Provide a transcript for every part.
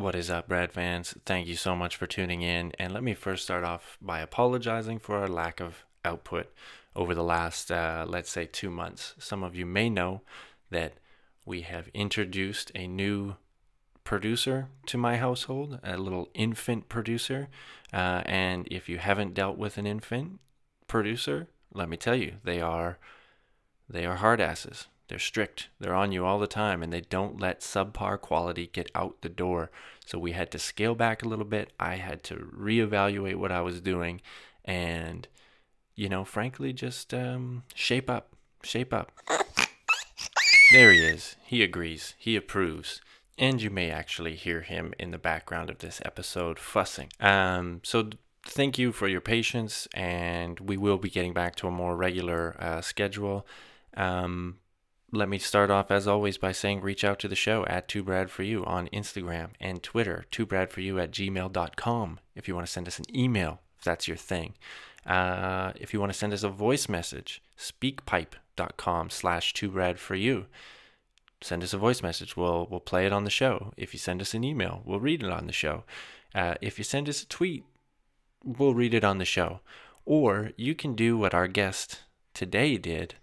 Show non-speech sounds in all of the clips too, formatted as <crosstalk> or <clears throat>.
What is up, Brad fans? Thank you so much for tuning in. And let me first start off by apologizing for our lack of output over the last, uh, let's say, two months. Some of you may know that we have introduced a new producer to my household, a little infant producer. Uh, and if you haven't dealt with an infant producer, let me tell you, they are they are hard asses. They're strict. They're on you all the time and they don't let subpar quality get out the door. So we had to scale back a little bit. I had to reevaluate what I was doing and, you know, frankly, just um, shape up. Shape up. There he is. He agrees. He approves. And you may actually hear him in the background of this episode fussing. Um, so thank you for your patience, and we will be getting back to a more regular uh, schedule. Um, let me start off as always by saying reach out to the show at 2brad4u on Instagram and Twitter, 2brad4u at gmail.com if you want to send us an email, if that's your thing. Uh, if you want to send us a voice message, speakpipe.com slash 2brad4u. Send us a voice message. We'll, we'll play it on the show. If you send us an email, we'll read it on the show. Uh, if you send us a tweet, we'll read it on the show. Or you can do what our guest today did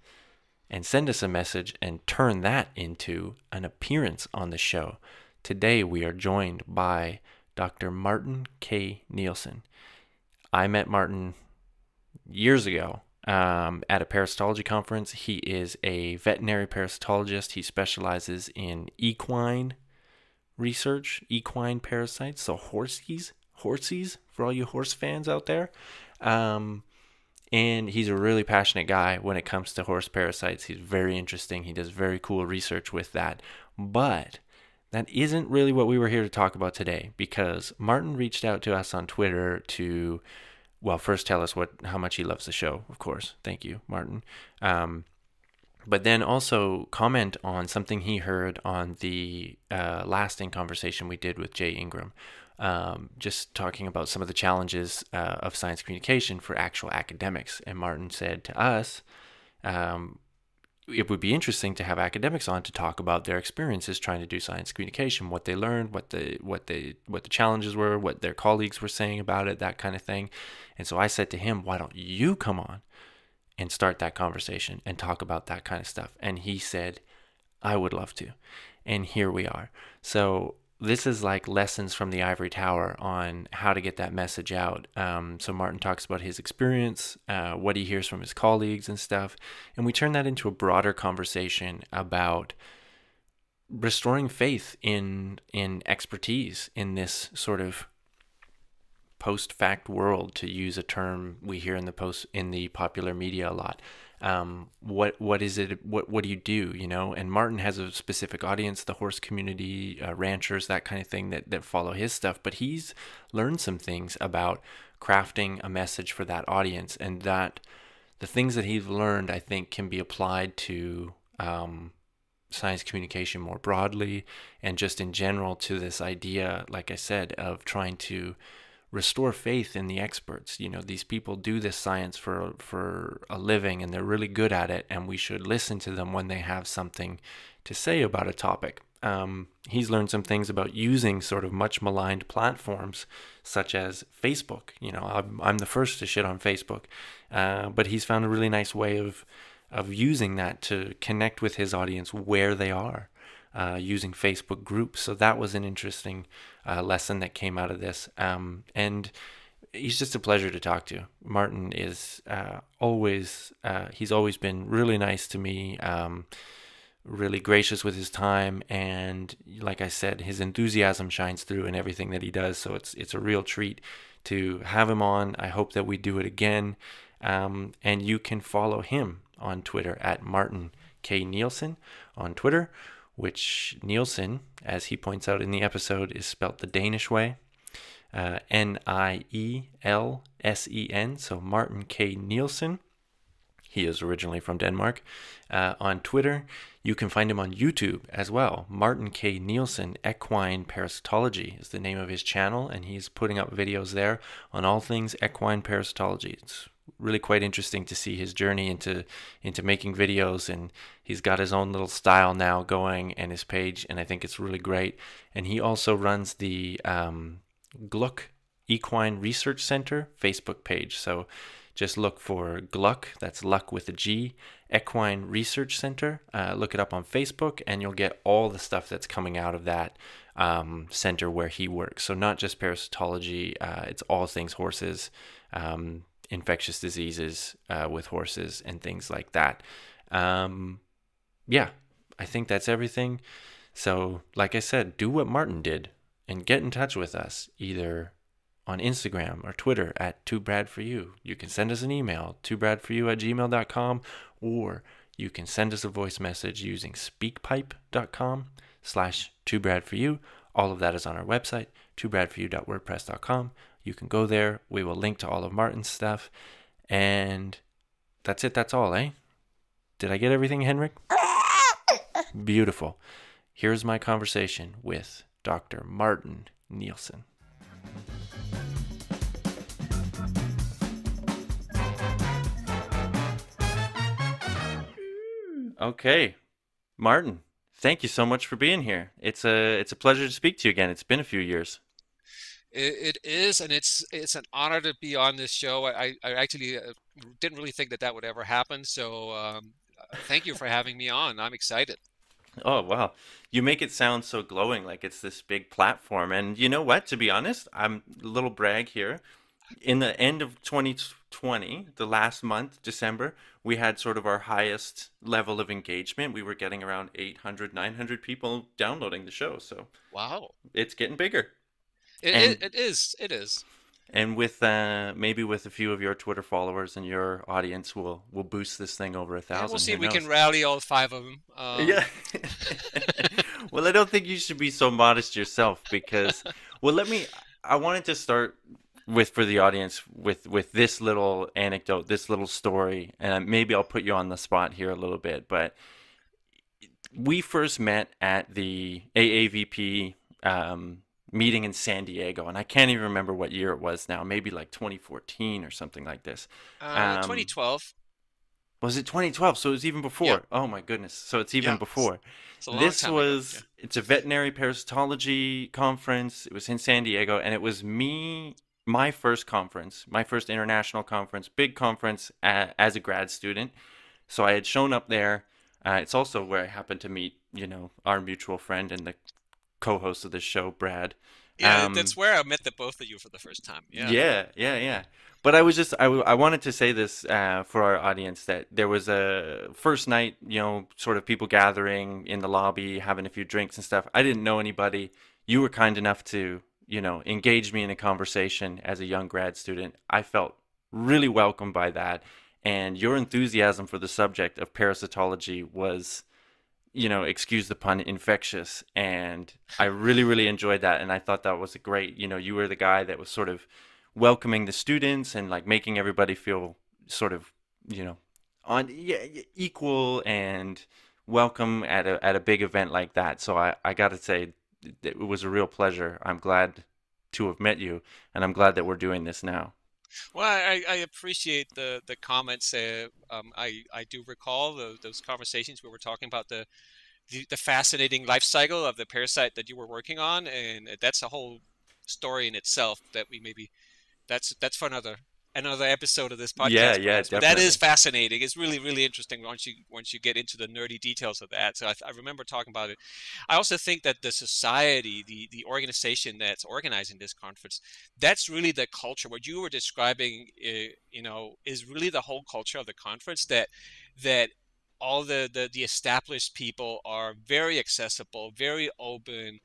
and send us a message and turn that into an appearance on the show. Today we are joined by Dr. Martin K. Nielsen. I met Martin years ago um, at a parasitology conference. He is a veterinary parasitologist. He specializes in equine research, equine parasites, so horsies, horsies for all you horse fans out there. Um, and he's a really passionate guy when it comes to horse parasites. He's very interesting. He does very cool research with that. But that isn't really what we were here to talk about today because Martin reached out to us on Twitter to well, first tell us what how much he loves the show, of course. Thank you, Martin. Um, but then also comment on something he heard on the uh, lasting conversation we did with Jay Ingram, um, just talking about some of the challenges uh, of science communication for actual academics. And Martin said to us, um, it would be interesting to have academics on to talk about their experiences trying to do science communication, what they learned, what the what they what the challenges were, what their colleagues were saying about it, that kind of thing. And so I said to him, "Why don't you come on and start that conversation and talk about that kind of stuff?" And he said, "I would love to." And here we are. So this is like lessons from the ivory tower on how to get that message out. Um, so Martin talks about his experience, uh, what he hears from his colleagues and stuff, and we turn that into a broader conversation about restoring faith in in expertise in this sort of post fact world to use a term we hear in the post in the popular media a lot. Um, what what is it what what do you do you know? And martin has a specific audience the horse community uh, ranchers that kind of thing that, that follow his stuff but he's learned some things about crafting a message for that audience and that the things that he's learned i think can be applied to um, science communication more broadly and just in general to this idea like i said of trying to restore faith in the experts. You know, these people do this science for for a living and they're really good at it, and we should listen to them when they have something to say about a topic. Um, he's learned some things about using sort of much maligned platforms such as Facebook. You know, I'm, I'm the first to shit on Facebook, uh, but he's found a really nice way of of using that to connect with his audience where they are uh, using Facebook groups. So that was an interesting uh, lesson that came out of this. Um, and he's just a pleasure to talk to. Martin is uh, always, uh, he's always been really nice to me, um, really gracious with his time. And like I said, his enthusiasm shines through in everything that he does. So it's, it's a real treat to have him on. I hope that we do it again. Um, and you can follow him on Twitter at Martin K. Nielsen on Twitter which Nielsen, as he points out in the episode, is spelt the Danish way. Uh, N I E L S E N, so Martin K. Nielsen. He is originally from Denmark. Uh, on Twitter, you can find him on YouTube as well. Martin K. Nielsen Equine Parasitology is the name of his channel, and he's putting up videos there on all things equine parasitology. It's really quite interesting to see his journey into into making videos and he's got his own little style now going and his page and I think it's really great. And he also runs the um, Gluck Equine Research Center Facebook page. So just look for Gluck that's luck with a G Equine Research Center. Uh, look it up on Facebook and you'll get all the stuff that's coming out of that um, center where he works. So not just parasitology uh, it's all things horses. Um, infectious diseases uh, with horses and things like that. Um, yeah, I think that's everything. So, like I said, do what Martin did and get in touch with us either on Instagram or Twitter at 2brad4u. You can send us an email, 2brad4u at gmail.com, or you can send us a voice message using speakpipe.com slash 2brad4u. All of that is on our website, 2brad4u.wordpress.com. You can go there. We will link to all of Martin's stuff. And that's it. That's all, eh? Did I get everything, Henrik? <laughs> Beautiful. Here's my conversation with Dr. Martin Nielsen. Okay, Martin, thank you so much for being here. It's a it's a pleasure to speak to you again. It's been a few years. It, it is, and it's it's an honor to be on this show. I, I actually uh, didn't really think that that would ever happen. So um, thank you for having me on. I'm excited. Oh wow, you make it sound so glowing, like it's this big platform. And you know what? To be honest, I'm a little brag here. In the end of 2020, the last month, December, we had sort of our highest level of engagement. We were getting around 800, 900 people downloading the show. So wow, it's getting bigger. It, and, it, it is. It is. And with uh, maybe with a few of your Twitter followers and your audience, we'll we'll boost this thing over a thousand. Yeah, we'll see if we can rally all five of them. Um... Yeah. <laughs> well, I don't think you should be so modest yourself because. <laughs> Well, let me. I wanted to start with for the audience with with this little anecdote, this little story, and maybe I'll put you on the spot here a little bit, but we first met at the AAVP um, meeting in San Diego, and I can't even remember what year it was now. Maybe like 2014 or something like this. Uh, um, 2012. Was it 2012? So it was even before. Yeah. Oh my goodness! So it's even yeah. before. It's this was ago. yeah. it's a veterinary parasitology conference. It was in San Diego, and it was me, my first conference, my first international conference, big conference uh, as a grad student. So I had shown up there. Uh, it's also where I happened to meet, you know, our mutual friend and the co-host of this show, Brad. Yeah, um, that's where I met the both of you for the first time. Yeah, yeah, yeah, yeah. But I was just I, I wanted to say this uh, for our audience that there was a first night, you know, sort of people gathering in the lobby, having a few drinks and stuff. I didn't know anybody. You were kind enough to, you know, engage me in a conversation as a young grad student. I felt really welcomed by that, and your enthusiasm for the subject of parasitology was you know, excuse the pun, infectious. And I really, really enjoyed that. And I thought that was a great, you know, you were the guy that was sort of welcoming the students and like making everybody feel sort of, you know, on yeah, equal and welcome at a, at a big event like that. So I, I got to say, it was a real pleasure. I'm glad to have met you, and I'm glad that we're doing this now. Well, I, I appreciate the the comments. Uh, um, I I do recall the, those conversations where we were talking about the, the, the fascinating life cycle of the parasite that you were working on, and that's a whole story in itself that we maybe that's that's for another another episode of this podcast. Yeah, yeah, definitely. that is fascinating. It's really, really interesting once you once you get into the nerdy details of that. So I, I, remember talking about it. I also think that the society, the the organization that's organizing this conference, that's really the culture. What you were describing, uh, you know, is really the whole culture of the conference. That that all the, the the established people are very accessible, very open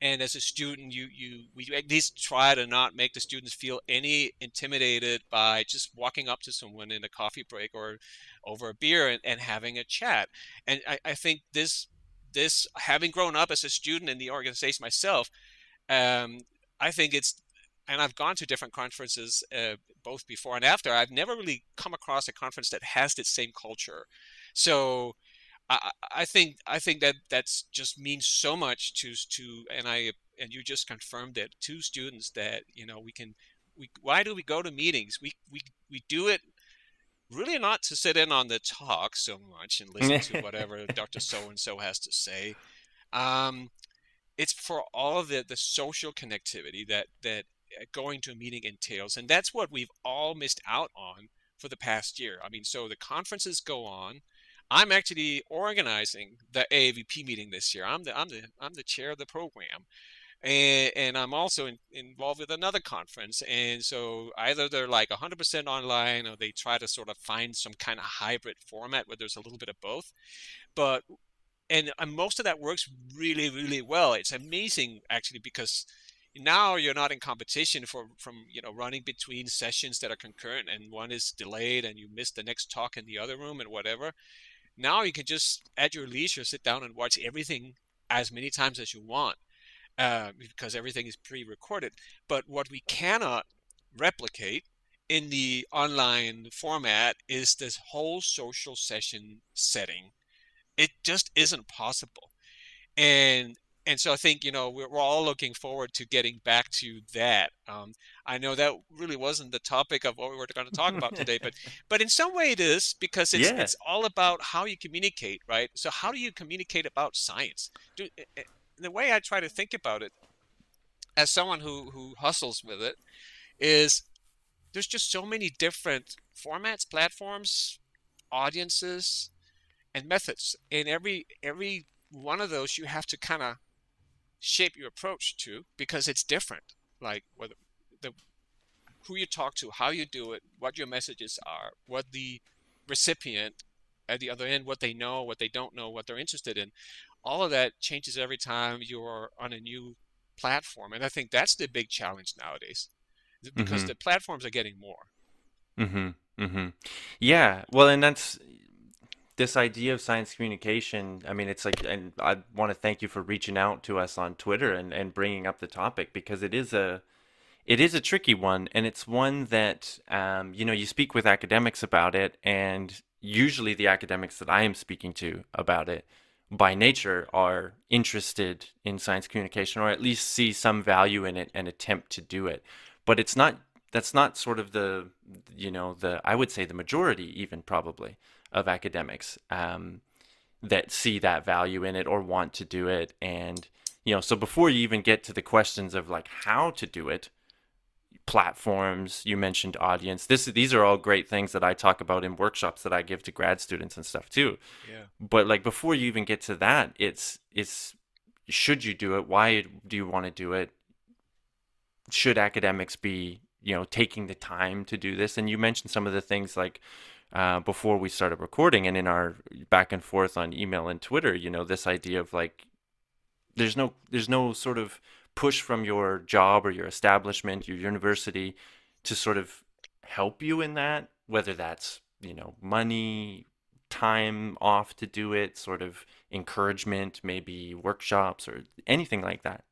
and as a student you you we at least try to not make the students feel any intimidated by just walking up to someone in a coffee break or over a beer and, and having a chat and I, I think this this having grown up as a student in the organization myself um, i think it's and I've gone to different conferences uh, both before and after. I've never really come across a conference that has the same culture. So I, I think I think that that's just means so much to to and I and you just confirmed it to students that you know we can we why do we go to meetings we we we do it really not to sit in on the talk so much and listen to <laughs> whatever Dr. So and so has to say. Um, it's for all of the, the social connectivity that that uh, going to a meeting entails, and that's what we've all missed out on for the past year. I mean, so the conferences go on. I'm actually organizing the AAVP meeting this year. I'm the I'm the I'm the chair of the program, and, and I'm also in, involved with another conference. And so either they're like 100% online, or they try to sort of find some kind of hybrid format where there's a little bit of both. But and, and most of that works really really well. It's amazing actually because now you're not in competition for from you know running between sessions that are concurrent and one is delayed and you miss the next talk in the other room and whatever now you can just at your leisure sit down and watch everything as many times as you want uh, because everything is pre-recorded. But what we cannot replicate in the online format is this whole social session setting. It just isn't possible. And and so I think you know we're, we're, all looking forward to getting back to that. Um, I know that really wasn't the topic of what we were going to talk about today, but <laughs> but in some way it is because it's yeah. it's all about how you communicate, right? So how do you communicate about science? Do, eh, eh, the way I try to think about it, as someone who who hustles with it, is there's just so many different formats, platforms, audiences, and methods. In every every one of those, you have to kind of shape your approach to because it's different. Like whether the who you talk to, how you do it, what your messages are, what the recipient at the other end, what they know, what they don't know, what they're interested in. All of that changes every time you're on a new platform, and I think that's the big challenge nowadays, because mm-hmm. the platforms are getting more. Mm-hmm. Mm-hmm. Yeah. Well, and that's this idea of science communication i mean it's like and i want to thank you for reaching out to us on twitter and, and bringing up the topic because it is a it is a tricky one and it's one that um, you know you speak with academics about it and usually the academics that i am speaking to about it by nature are interested in science communication or at least see some value in it and attempt to do it. But it's not that's not sort of the you know the i would say the majority even probably of academics um, that see that value in it or want to do it. And, you know, so before you even get to the questions of like how to do it, platforms, you mentioned audience. This is these are all great things that I talk about in workshops that I give to grad students and stuff too. Yeah. But like before you even get to that, it's it's should you do it? Why do you want to do it? Should academics be, you know, taking the time to do this? And you mentioned some of the things like uh, before we started recording and in our back and forth on email and Twitter, you know, this idea of like there's no there's no sort of push from your job or your establishment, your university to sort of help you in that, whether that's, you know, money, time off to do it, sort of encouragement, maybe workshops or anything like that.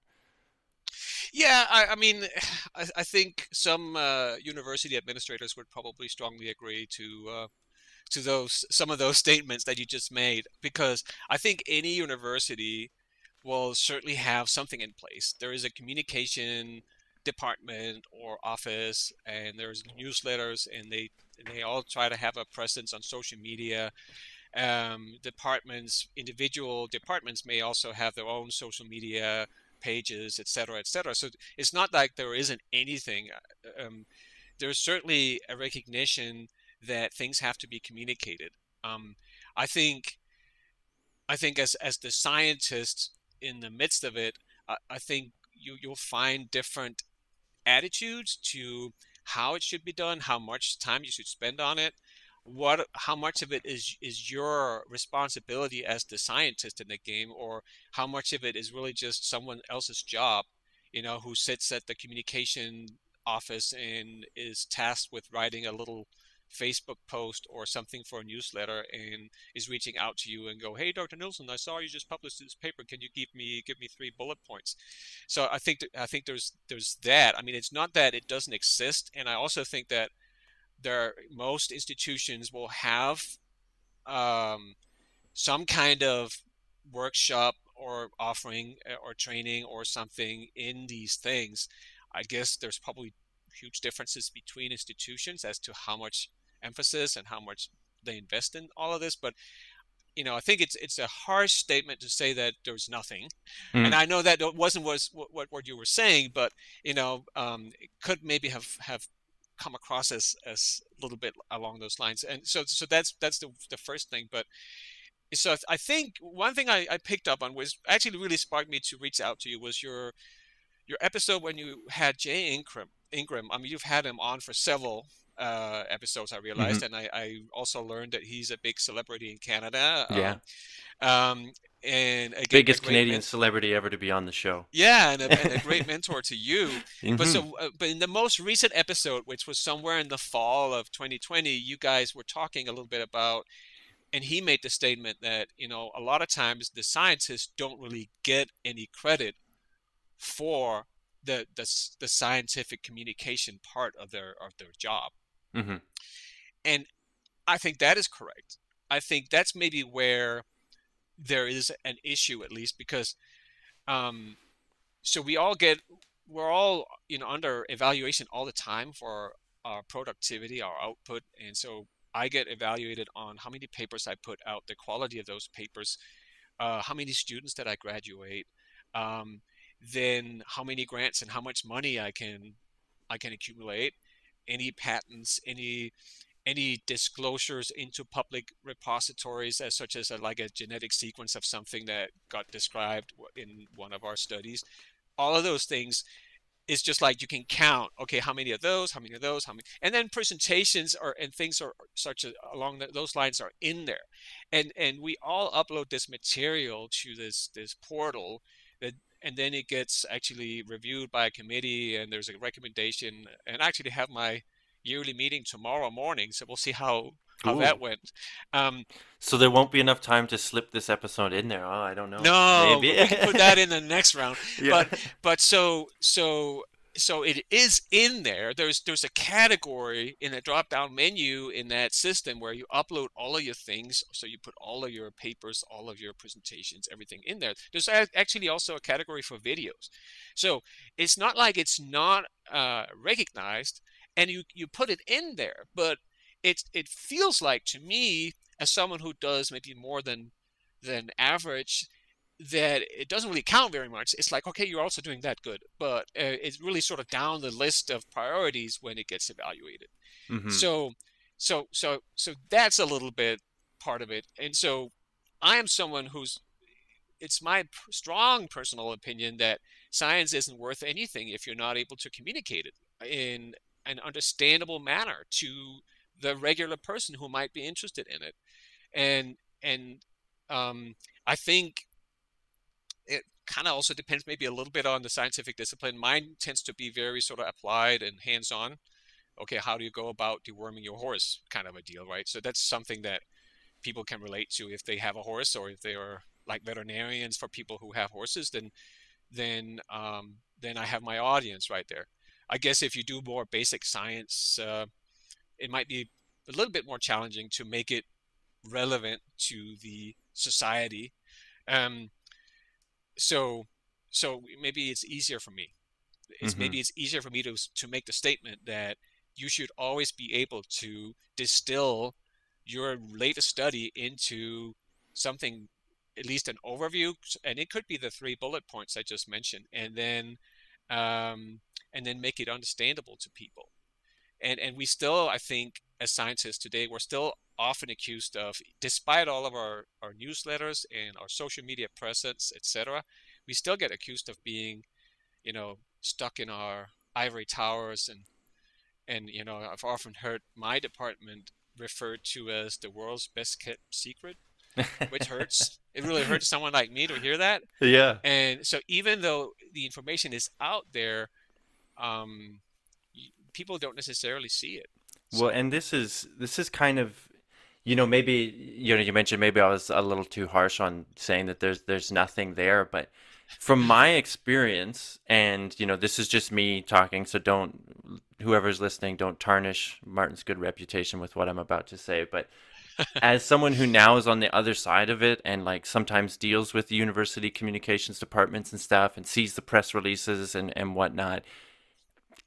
Yeah, I, I mean, <sighs> I, I, think some uh, university administrators would probably strongly agree to uh, to those some of those <laughs> statements that you just made because I think any university will certainly have something in place. There is a communication department or office, and there's newsletters, and they and they all try to have a presence on social media. Um, departments, individual departments may also have their own social media pages, et cetera, et cetera. So it's not like there isn't anything. Uh, um, there's certainly a recognition that things have to be communicated. Um, I think, I think as as the scientist in the midst of it, I, I think you you'll find different attitudes to how it should be done, how much time you should spend on it, what how much of it is is your responsibility as the scientist in the game or how much of it is really just someone else's job you know who sits at the communication office and is tasked with writing a little facebook post or something for a newsletter and is reaching out to you and go hey dr nielsen i saw you just published this paper. Can you give me give me three bullet points? So i think i think there's there's that. I mean it's not that it doesn't exist and i also think that there most institutions will have um, some kind of workshop or offering uh, or training or something in these things. I guess there's probably huge differences between institutions as to how much emphasis and how much they invest in all of this, but you know, I think it's it's a harsh statement to say that there's nothing, mm. and I know that wasn't was what what you were saying, but you know, um, it could maybe have have come across as as a little bit along those lines, and so so that's that's the the first thing, but. So I think one thing I, I picked up on was actually really sparked me to reach out to you was your your episode when you had Jay Ingram. Ingram, I mean, you've had him on for several uh, episodes, I realized, mm-hmm. and I, I, also learned that he's a big celebrity in Canada. Yeah. Um, um and again, biggest Canadian men- celebrity ever to be on the show. Yeah, and a, and a great <laughs> mentor to you. Mm-hmm. But so, uh, but in the most recent episode, which was somewhere in the fall of 2020, you guys were talking a little bit about, and he made the statement that you know a lot of times the scientists don't really get any credit for the the, the scientific communication part of their of their job. Mm-hmm. And I think that is correct. I think that's maybe where there is an issue, at least, because um, so we all get we're all you know under evaluation all the time for our productivity, our output, and so I get evaluated on how many papers I put out, the quality of those papers, uh, how many students that I graduate, um, then how many grants and how much money I can I can accumulate, any patents, any any disclosures into public repositories as such as a, like a genetic sequence of something that got described in one of our studies. All of those things is just like you can count okay how many of those how many of those how many and then presentations are and things are such a, along the, those lines are in there. And and we all upload this material to this this portal and then it gets actually reviewed by a committee and there's a recommendation and I actually have my yearly meeting tomorrow morning so we'll see how how Ooh. that went. Um, so there won't be enough time to slip this episode in there oh i don't know. No maybe. we can put that <laughs> in the next round. Yeah. but but so so so it is in there. There's there's a category in a drop down menu in that system where you upload all of your things. So you put all of your papers, all of your presentations, everything in there. There's actually also a category for videos. So it's not like it's not uh, recognized, and you you put it in there, but it it feels like to me as someone who does maybe more than than average that it doesn't really count very much. It's like, okay, you're also doing that good, but uh, it's really sort of down the list of priorities when it gets evaluated. Mm-hmm. So, so, so, so that's a little bit part of it. And so, I am someone who's. It's my strong personal opinion that science isn't worth anything if you're not able to communicate it in an understandable manner to the regular person who might be interested in it. And and um, I think kind of also depends maybe a little bit on the scientific discipline. Mine tends to be very sort of applied and hands-on. Okay, how do you go about deworming your horse kind of a deal, right? So that's something that people can relate to if they have a horse or if they are like veterinarians for people who have horses, then then um, then I have my audience right there. I guess if you do more basic science, uh, it might be a little bit more challenging to make it relevant to the society. Um, so so maybe it's easier for me it's mm-hmm. maybe it's easier for me to to make the statement that you should always be able to distill your latest study into something at least an overview and it could be the three bullet points i just mentioned and then um, and then make it understandable to people and and we still i think as scientists today we're still often accused of, despite all of our, our newsletters and our social media presence, etc., we still get accused of being, you know, stuck in our ivory towers and and you know I've often heard my department referred to as the world's best kept secret, which hurts. <laughs> it really hurts someone like me to hear that. Yeah. And so even though the information is out there, um, people don't necessarily see it. Well, and this is this is kind of you know maybe you know you mentioned maybe I was a little too harsh on saying that there's there's nothing there but from my experience and you know this is just me talking so don't whoever's listening don't tarnish Martin's good reputation with what I'm about to say but as someone who now is on the other side of it and like sometimes deals with the university communications departments and stuff and sees the press releases and and whatnot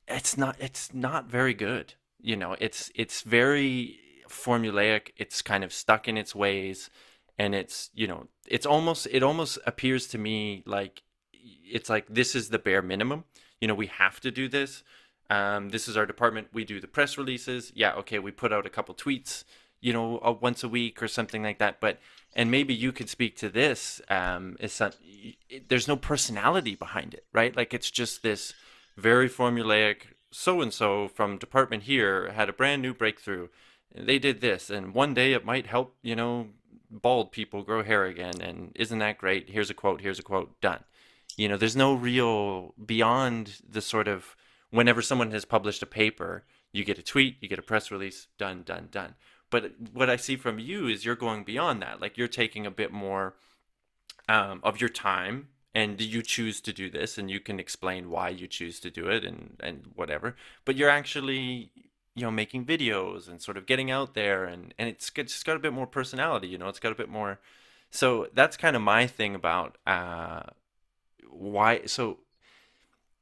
it's not it's not very good you know it's it's very formulaic. It's kind of stuck in its ways, and it's you know it's almost it almost appears to me like it's like this is the bare minimum. You know, we have to do this. Um, this is our department. We do the press releases. Yeah, okay, we put out a couple tweets, you know, uh, once a week or something like that. But and maybe you could speak to this. Um, is there's no personality behind it, right? Like it's just this very formulaic. So and so from department here had a brand new breakthrough. They did this, and one day it might help, you know, bald people grow hair again. And isn't that great? Here's a quote. Here's a quote. Done. You know, there's no real beyond the sort of whenever someone has published a paper, you get a tweet, you get a press release, done, done, done. But what I see from you is you're going beyond that. Like you're taking a bit more um, of your time and you choose to do this and you can explain why you choose to do it and, and whatever. But you're actually, you know, making videos and sort of getting out there and, and it's, it's got a bit more personality, you know, it's got a bit more. So that's kind of my thing about uh, why. So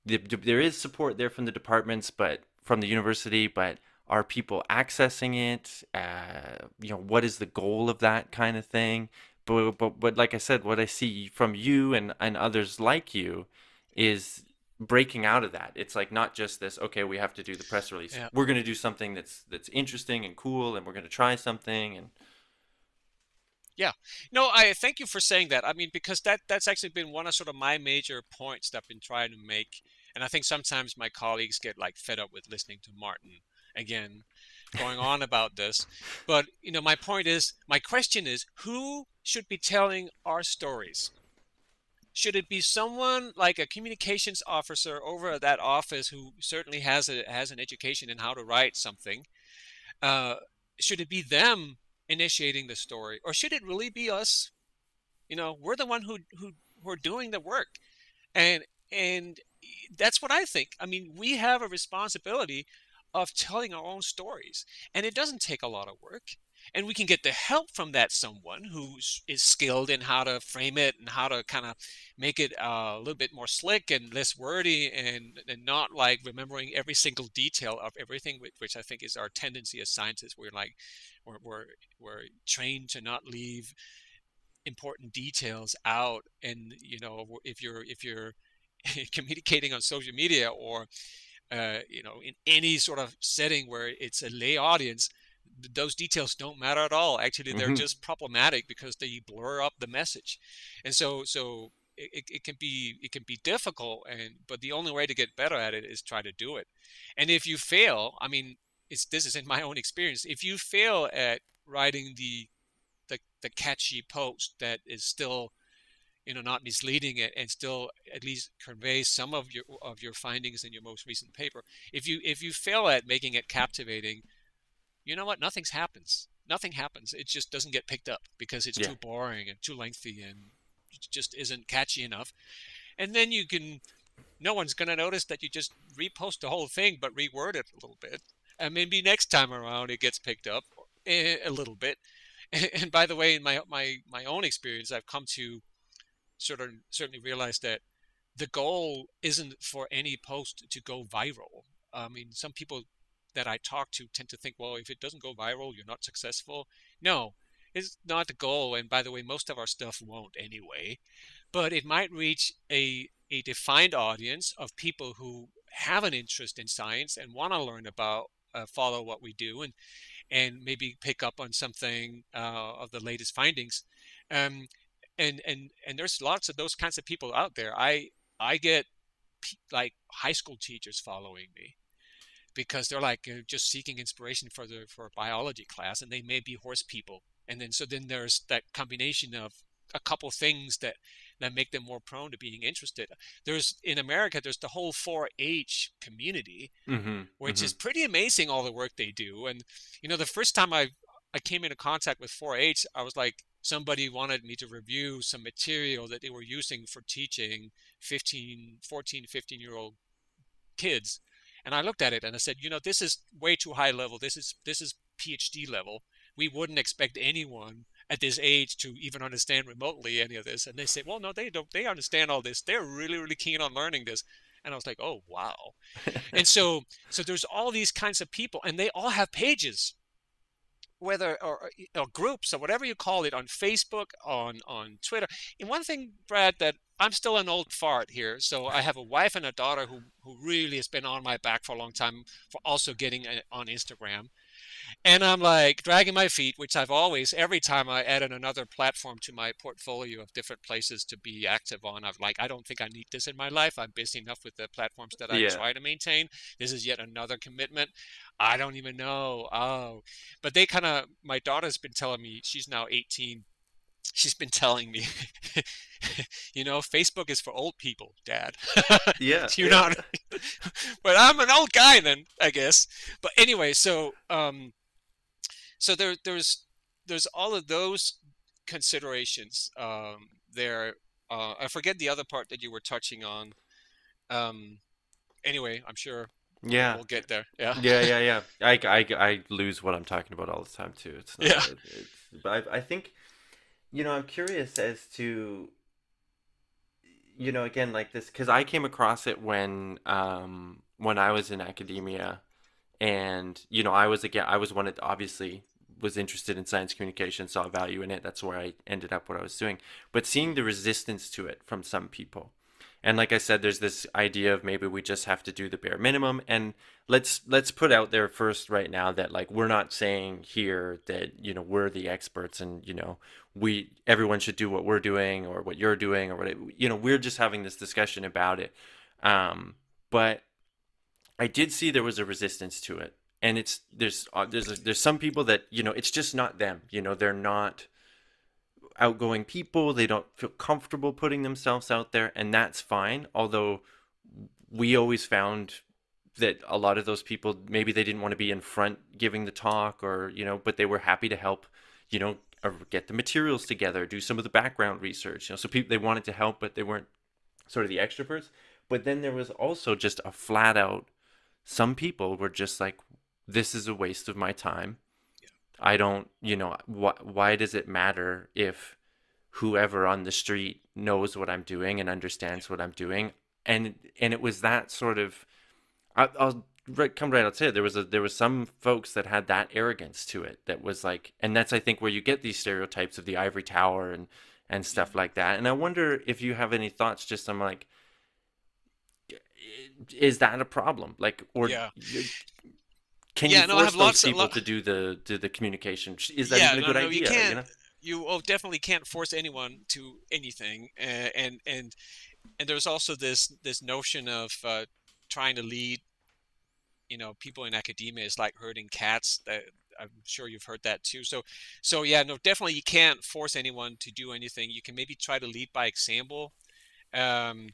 the, there is support there from the departments, but from the university, but are people accessing it? Uh, you know, what is the goal of that kind of thing? But, but, but like I said, what I see from you and, and others like you is breaking out of that. It's like not just this, okay, we have to do the press release. Yeah. We're going to do something that's, that's interesting and cool and we're going to try something. And yeah. No, I thank you for saying that. I mean, because that, that's actually been one of sort of my major points that I've been trying to make. And I think sometimes my colleagues get like fed up with listening to Martin again going on about this. But, you know, my point is, my question is, who should be telling our stories? Should it be someone like a communications officer over at that office who certainly has a has an education in how to write something? Uh, should it be them initiating the story, or should it really be us? You know, we're the one who who who are doing the work, and and that's what I think. I mean, we have a responsibility of telling our own stories. And it doesn't take a lot of work. And we can get the help from that someone who is skilled in how to frame it and how to kind of make it uh, a little bit more slick and less wordy and, and not like remembering every single detail of everything, which, which I think is our tendency as scientists. We're like, we're, we're, we're trained to not leave important details out. And, you know, if you're, if you're <laughs> communicating on social media or uh, you know, in any sort of setting where it's a lay audience, those details don't matter at all. Actually, they're mm-hmm. just problematic because they blur up the message, and so so it, it can be it can be difficult. And but the only way to get better at it is try to do it. And if you fail, I mean, it's this is in my own experience. If you fail at writing the the, the catchy post that is still you know not misleading it and still at least convey some of your of your findings in your most recent paper if you if you fail at making it captivating you know what? Nothing's happens. Nothing happens. It just doesn't get picked up because it's yeah. too boring and too lengthy and just isn't catchy enough. And then you can no one's going to notice that you just repost the whole thing but reword it a little bit. And maybe next time around it gets picked up a little bit. <laughs> And by the way in my my my own experience i've come to sort of certainly realize that the goal isn't for any post to go viral. I mean, some people that I talk to tend to think, well, if it doesn't go viral, you're not successful. No, it's not the goal. And by the way, most of our stuff won't anyway. But it might reach a, a defined audience of people who have an interest in science and want to learn about, uh, follow what we do, and and maybe pick up on something uh, of the latest findings. Um, and and and there's lots of those kinds of people out there i i get like high school teachers following me because they're like uh, just seeking inspiration for the for biology class and they may be horse people and then so then there's that combination of a couple things that that make them more prone to being interested there's in america there's the whole 4-h community mm-hmm, which mm-hmm. is pretty amazing all the work they do and you know the first time i i came into contact with 4-h i was like somebody wanted me to review some material that they were using for teaching 15, 14, 15 year old kids. And I looked at it and I said, you know, this is way too high level. This is this is PhD level. We wouldn't expect anyone at this age to even understand remotely any of this. And they said, well, no, they don't. They understand all this. They're really, really keen on learning this. And I was like, oh wow. <laughs> and so so there's all these kinds of people, and they all have pages whether or, or, groups or whatever you call it on Facebook, on on Twitter. And one thing, Brad, that I'm still an old fart here, so I have a wife and a daughter who who really has been on my back for a long time for also getting a, on Instagram. And I'm like dragging my feet, which I've always, every time I added another platform to my portfolio of different places to be active on, I've like, I don't think I need this in my life. I'm busy enough with the platforms that I yeah. try to maintain. This is yet another commitment. I don't even know. Oh, but they kind of, my daughter's been telling me, she's now 18 she's been telling me, <laughs> you know, Facebook is for old people, Dad. <laughs> yeah, you're yeah. not. <laughs> but I'm an old guy then, I guess. But anyway, so um, so there there's there's all of those considerations um, there. Uh, I forget the other part that you were touching on. Um, anyway, I'm sure yeah we'll get there yeah yeah yeah yeah I, I, I lose what i'm talking about all the time too it's not, yeah it, it's, but I, I think you know, I'm curious as to, you know, again, like this, because I came across it when, um, when I was in academia, and you know, I was again, I was one of obviously was interested in science communication, saw value in it. That's where I ended up what I was doing. But seeing the resistance to it from some people, and like I said, there's this idea of maybe we just have to do the bare minimum. And let's let's put out there first right now that like we're not saying here that you know we're the experts and you know we everyone should do what we're doing or what you're doing or what it, you know we're just having this discussion about it. Um, but I did see there was a resistance to it, and it's there's uh, there's there's some people that you know it's just not them. You know they're not outgoing people. They don't feel comfortable putting themselves out there, and that's fine. Although we always found that a lot of those people maybe they didn't want to be in front giving the talk or you know but they were happy to help you know get the materials together do some of the background research you know so people they wanted to help but they weren't sort of the extroverts but then there was also just a flat out some people were just like this is a waste of my time I don't, you know, wh- why does it matter if whoever on the street knows what I'm doing and understands what I'm doing? And and it was that sort of, I, will right, come right out say it. There was a there was some folks that had that arrogance to it that was like, and that's I think where you get these stereotypes of the ivory tower and and stuff like that. And I wonder if you have any thoughts, just I'm like, is that a problem? Like, or yeah. Can yeah, you no, force those people lo- to do the do the communication? Is that yeah, even a no, good no, idea? You, can't, you, know? you oh, definitely can't force anyone to anything, uh, and and and there's also this this notion of uh, trying to lead, you know, people in academia is like herding cats. That I'm sure you've heard that too. So so yeah, no, definitely you can't force anyone to do anything. You can maybe try to lead by example. Um,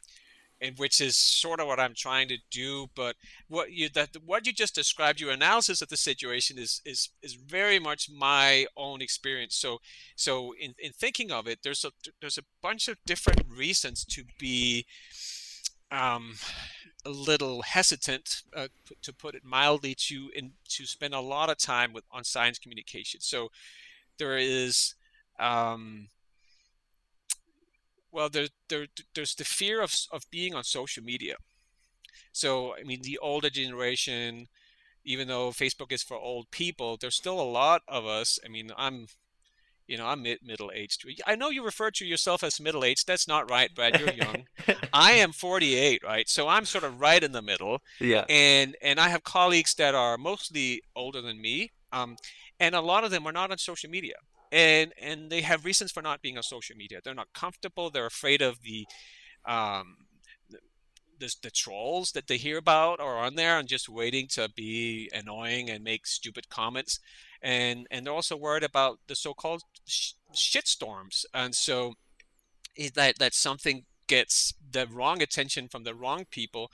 and which is sort of what I'm trying to do. But what you that what you just described, your analysis of the situation is is is very much my own experience. So so in, in thinking of it, there's a there's a bunch of different reasons to be um, a little hesitant, uh, to put it mildly, to in, to spend a lot of time with on science communication. So there is um, well, there, there, there's the fear of, of being on social media. So, I mean, the older generation, even though Facebook is for old people, there's still a lot of us. I mean, I'm, you know, I'm mid middle aged. I know you refer to yourself as middle aged. That's not right, Brad. You're young. <laughs> I am 48, right? So I'm sort of right in the middle. Yeah. And and I have colleagues that are mostly older than me. Um, and a lot of them are not on social media and and they have reasons for not being on social media. They're not comfortable. They're afraid of the um, the, the trolls that they hear about are on there and just waiting to be annoying and make stupid comments, and and they're also worried about the so-called sh- shitstorms. And so that that something gets the wrong attention from the wrong people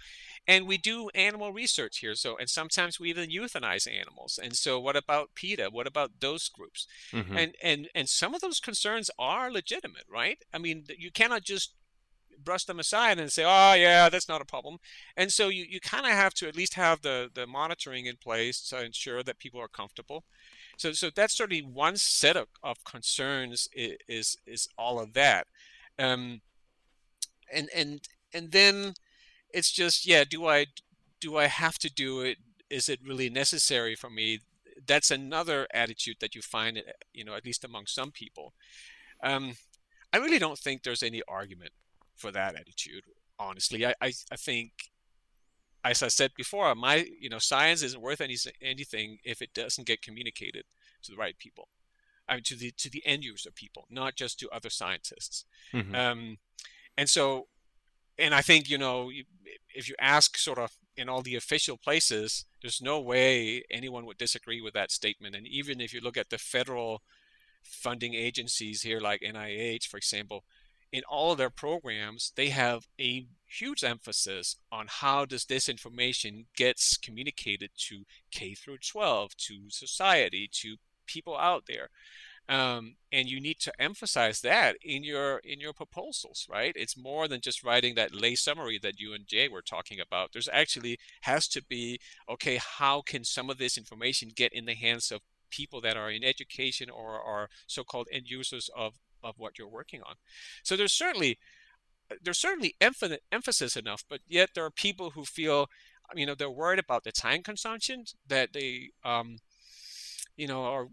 and we do animal research here so and sometimes we even euthanize animals and so what about PETA? What about those groups? Mm-hmm. and and and some of those concerns are legitimate right? I mean you cannot just brush them aside and say oh yeah that's not a problem. And so you, you kind of have to at least have the the monitoring in place to ensure that people are comfortable. So so that's certainly one set of, of concerns is, is is all of that. Um and and and then it's just yeah do i do i have to do it is it really necessary for me that's another attitude that you find, uh, you know, at least among some people. Um, I really don't think there's any argument for that attitude. Honestly, I, I, I think, as I said before, my you know science isn't worth any anything if it doesn't get communicated to the right people. I mean, to the to the end user people, not just to other scientists. Mm-hmm. Um, and so, and I think you know, if you ask sort of in all the official places, there's no way anyone would disagree with that statement. And even if you look at the federal funding agencies here, like NIH, for example, in all of their programs, they have a huge emphasis on how does this information gets communicated to K through 12, to society, to people out there. Um, and you need to emphasize that in your in your proposals right? It's more than just writing that lay summary that you and jay were talking about. There's actually has to be okay how can some of this information get in the hands of people that are in education or are so-called end users of of what you're working on? So there's certainly there's certainly emphasis enough but yet there are people who feel you know they're worried about the time consumption that they um, you know are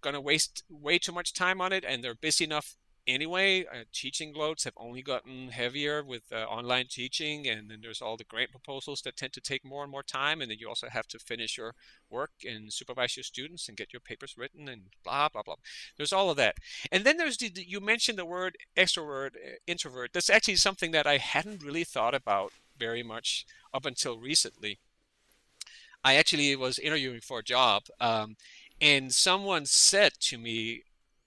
going to waste way too much time on it and they're busy enough anyway. Uh, teaching loads have only gotten heavier with uh, online teaching, and then there's all the grant proposals that tend to take more and more time. And then you also have to finish your work and supervise your students and get your papers written and blah blah blah. There's all of that, and then there's the you mentioned the word extrovert, uh, introvert. That's actually something that I hadn't really thought about very much up until recently. I actually was interviewing for a job, um, and someone said to me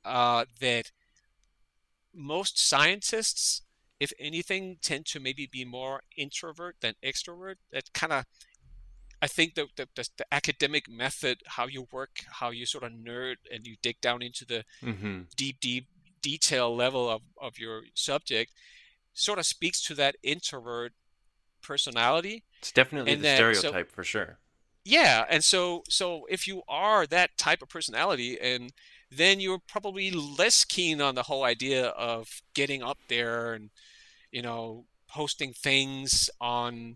uh, that most scientists, if anything, tend to maybe be more introvert than extrovert. That kind of, I think the, the, the, the, academic method, how you work, how you sort of nerd and you dig down into the mm-hmm. deep, deep detail level of, of your subject, sort of speaks to that introvert personality. It's definitely and the that, stereotype so, for sure yeah and so so if you are that type of personality and then you're probably less keen on the whole idea of getting up there and you know posting things on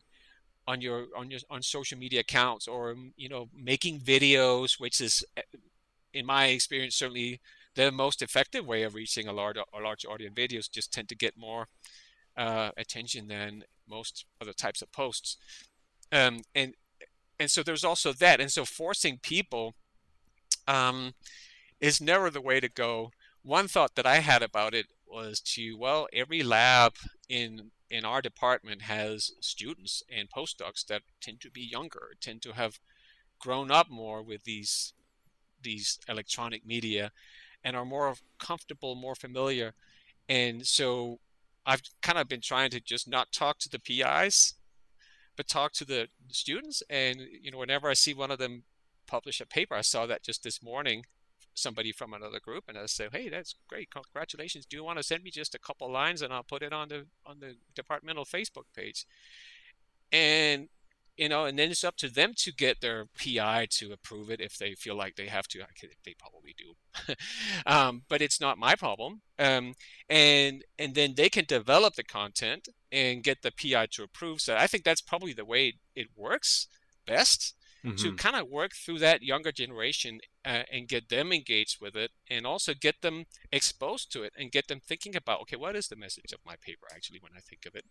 on your on your on social media accounts or you know making videos which is eh, in my experience certainly the most effective way of reaching a large a large audience. Videos just tend to get more uh, attention than most other types of posts. Um, and and so there's also that and so forcing people um, is never the way to go. One thought that i had about it was to well every lab in in our department has students and postdocs that tend to be younger tend to have grown up more with these these electronic media and are more comfortable more familiar. And so i've kind of been trying to just not talk to the pis but talk to the students and you know whenever i see one of them publish a paper i saw that just this morning somebody from another group and i say hey that's great congratulations. Do you want to send me just a couple lines and i'll put it on the on the departmental facebook page? And you know, and then it's up to them to get their PI to approve it if they feel like they have to. They probably do, <laughs> um, but it's not my problem. Um, and and then they can develop the content and get the PI to approve. So I think that's probably the way it works best mm-hmm. to kind of work through that younger generation uh, and get them engaged with it, and also get them exposed to it and get them thinking about okay, what is the message of my paper actually when I think of it?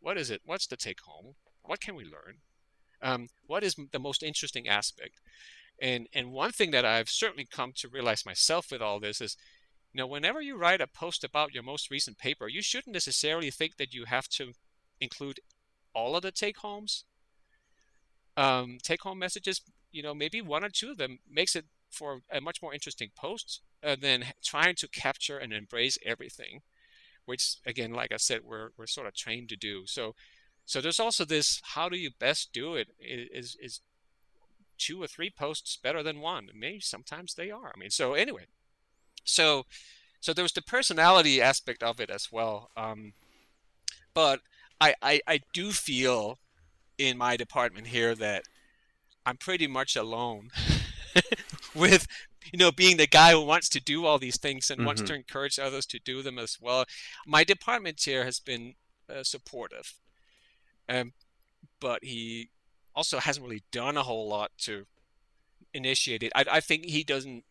What is it? What's the take home? What can we learn? Um, what is the most interesting aspect? And and one thing that I've certainly come to realize myself with all this is, you know, whenever you write a post about your most recent paper, you shouldn't necessarily think that you have to include all of the take homes. Um, take home messages, you know, maybe one or two of them makes it for a much more interesting post uh, than trying to capture and embrace everything, which again, like I said, we're we're sort of trained to do. So so there's also this: how do you best do it? Is is two or three posts better than one? Maybe sometimes they are. I mean, so anyway, so so there was the personality aspect of it as well. Um, but I, I I do feel in my department here that I'm pretty much alone <laughs> with you know being the guy who wants to do all these things and mm-hmm. wants to encourage others to do them as well. My department chair has been uh, supportive um, but he also hasn't really done a whole lot to initiate it. I, I think he doesn't.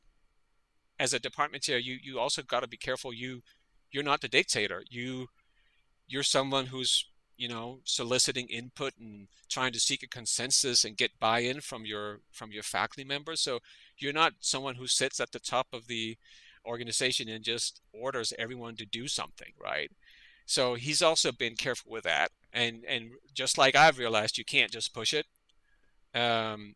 As a department chair, you you also got to be careful. You you're not the dictator. You you're someone who's you know soliciting input and trying to seek a consensus and get buy-in from your from your faculty members. So you're not someone who sits at the top of the organization and just orders everyone to do something, right? So he's also been careful with that, and and just like I've realized, you can't just push it. Um,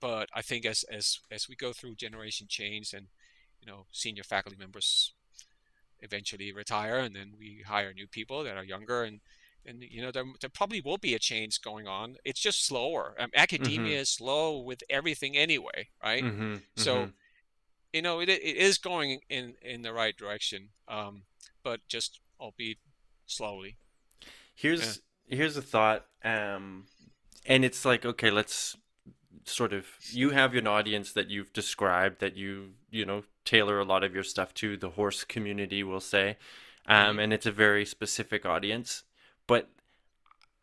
but I think as as as we go through generation change and you know senior faculty members eventually retire and then we hire new people that are younger and and you know there, there probably will be a change going on it's just slower um, academia mm-hmm. is slow with everything anyway right mm-hmm. so mm-hmm. you know it, it is going in in the right direction um, but just albeit slowly here's yeah. here's a thought um and it's like okay let's sort of you have an audience that you've described that you you know tailor a lot of your stuff to the horse community we'll say um, mm-hmm. and it's a very specific audience but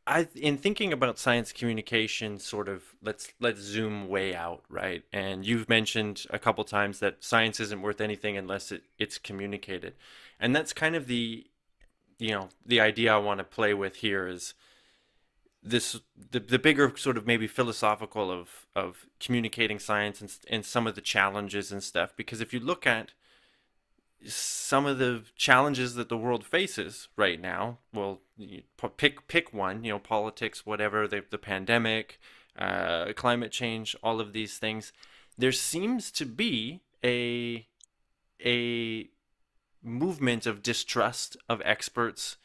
I, in thinking about science communication, sort of let's let's zoom way out, right? And you've mentioned a couple times that science isn't worth anything unless it, it's communicated, and that's kind of the, you know, the idea I want to play with here is this the, the bigger sort of maybe philosophical of of communicating science and, and some of the challenges and stuff because if you look at some of the challenges that the world faces right now well pick pick one you know politics whatever the, the pandemic uh, climate change all of these things there seems to be a a movement of distrust of experts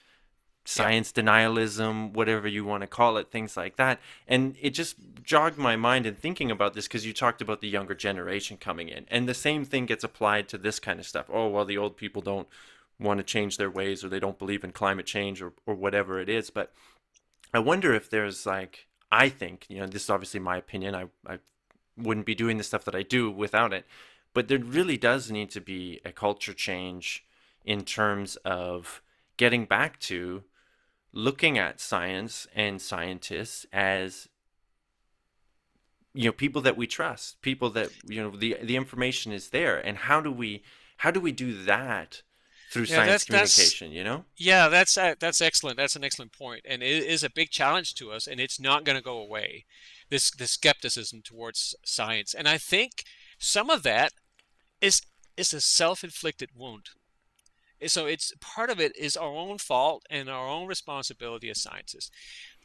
science yeah. denialism, whatever you want to call it, things like that. And it just jogged my mind in thinking about this because you talked about the younger generation coming in. And the same thing gets applied to this kind of stuff. Oh, well, the old people don't want to change their ways or they don't believe in climate change or, or whatever it is. But I wonder if there's like, I think, you know, this is obviously my opinion. I, I wouldn't be doing the stuff that I do without it. But there really does need to be a culture change in terms of getting back to looking at science and scientists as you know people that we trust people that you know the the information is there. And how do we how do we do that through yeah, science that's, communication that's, you know? Yeah that's uh, that's excellent. That's an excellent point. And it is a big challenge to us and it's not going to go away this this skepticism towards science. And i think some of that is is a self-inflicted wound so it's part of it is our own fault and our own responsibility as scientists.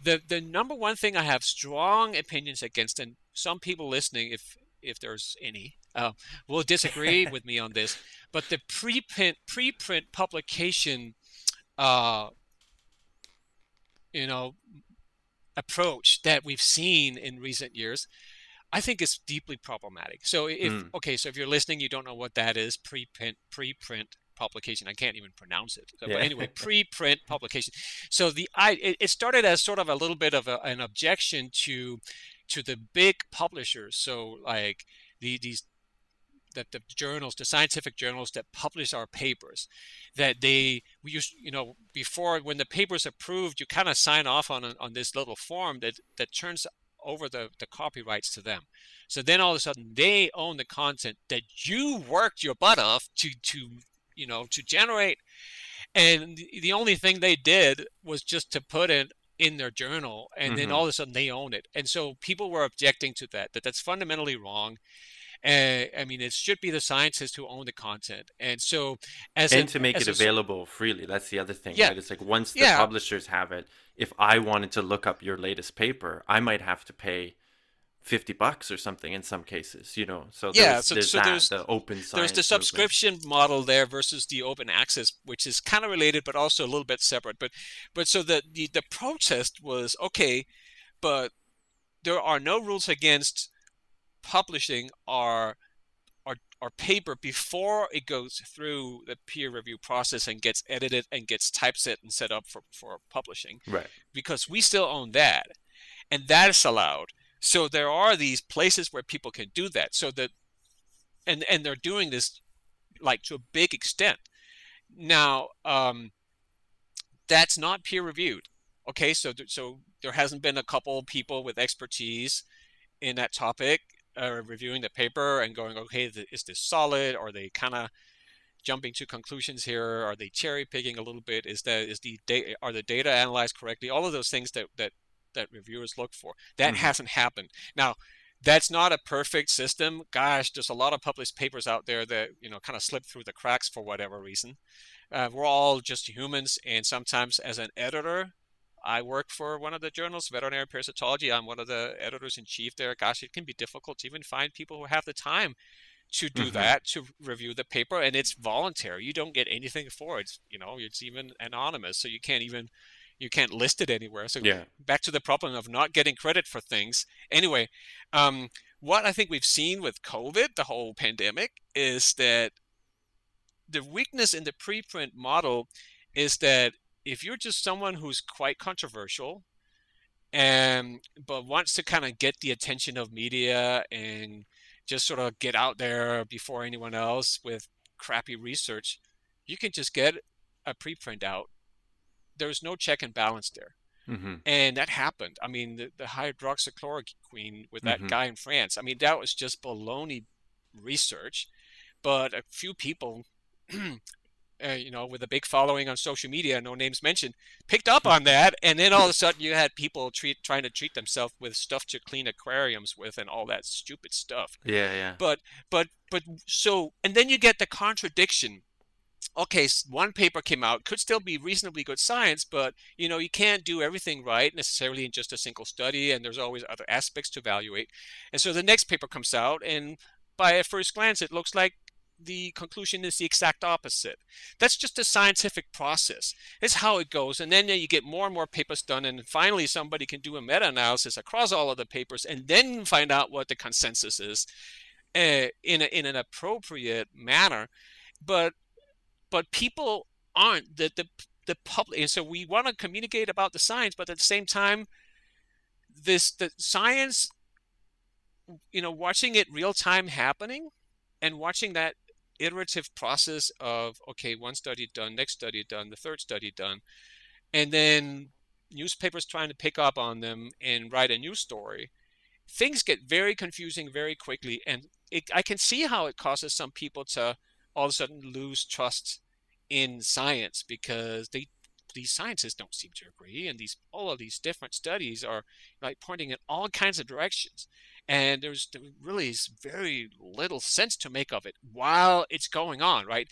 The the number one thing I have strong opinions against, and some people listening, if if there's any, uh, will disagree <laughs> with me on this, but the preprint preprint publication, uh, you know, approach that we've seen in recent years. I think it's deeply problematic. So if mm. okay, so if you're listening, you don't know what that is, preprint preprint publication. I can't even pronounce it. Yeah. But anyway, <laughs> pre-print publication. So the I it started as sort of a little bit of a, an objection to to the big publishers. So like the, these that the journals, the scientific journals that publish our papers, that they we use you know before when the paper's approved, you kind of sign off on on this little form that that turns over the, the copyrights to them. So then all of a sudden they own the content that you worked your butt off to to you know, to generate. And the only thing they did was just to put it in their journal, and mm-hmm. then all of a sudden they own it. And so people were objecting to that, that that's fundamentally wrong. Uh, I mean, it should be the scientists who own the content, and so as and to make it available freely. That's the other thing. Yeah, right? it's like once the yeah. publishers have it, if I wanted to look up your latest paper, I might have to pay 50 bucks or something in some cases you know so yeah there's, so, there's, so that, there's the open there's the subscription movement. model there versus the open access which is kind of related but also a little bit separate but but so the, the the protest was okay but there are no rules against publishing our our, our paper before it goes through the peer review process and gets edited and gets typeset and set up for, for publishing right because we still own that and that is allowed so there are these places where people can do that. So that, and and they're doing this like to a big extent. Now, um, that's not peer reviewed. Okay, so th- so there hasn't been a couple people with expertise in that topic uh, reviewing the paper and going, okay, is this solid? Are they kind of jumping to conclusions here? Are they cherry picking a little bit? Is that is the data are the data analyzed correctly? All of those things that that that reviewers look for. That mm-hmm. hasn't happened. Now, that's not a perfect system. Gosh, there's a lot of published papers out there that you know kind of slip through the cracks for whatever reason. Uh, we're all just humans, and sometimes as an editor, I work for one of the journals, Veterinary Parasitology. I'm one of the editors in chief there. Gosh, it can be difficult to even find people who have the time to do mm-hmm. that to review the paper, and it's voluntary. You don't get anything for it. You know, it's even anonymous, so you can't even you can't list it anywhere. So yeah. back to the problem of not getting credit for things. Anyway, um, what I think we've seen with COVID, the whole pandemic, is that the weakness in the preprint model is that if you're just someone who's quite controversial and but wants to kind of get the attention of media and just sort of get out there before anyone else with crappy research, you can just get a preprint out. There's no check and balance there. Mm-hmm. And that happened. I mean, the, the hydroxychloroquine with that mm-hmm. guy in France, I mean, that was just baloney research. But a few people <clears throat> uh, you know, with a big following on social media, no names mentioned, picked up on that, and then all of a sudden you had people treat trying to treat themselves with stuff to clean aquariums with and all that stupid stuff. Yeah, yeah. But but but so and then you get the contradiction. Okay, one paper came out, could still be reasonably good science, but you know you can't do everything right necessarily in just a single study, and there's always other aspects to evaluate. And so the next paper comes out, and by a first glance, it looks like the conclusion is the exact opposite. That's just a scientific process. It's how it goes. And then you get more and more papers done. And finally, somebody can do a meta analysis across all of the papers and then find out what the consensus is uh, in, a, in an appropriate manner. But, but people aren't. The, the, the public. And so we want to communicate about the science, but at the same time, this the science you know watching it real time happening and watching that iterative process of okay one study done next study done the third study done and then newspapers trying to pick up on them and write a new story things get very confusing very quickly and it, i can see how it causes some people to all of a sudden lose trust in science because they these scientists don't seem to agree and these all of these different studies are like pointing in all kinds of directions and there's really very little sense to make of it while it's going on right?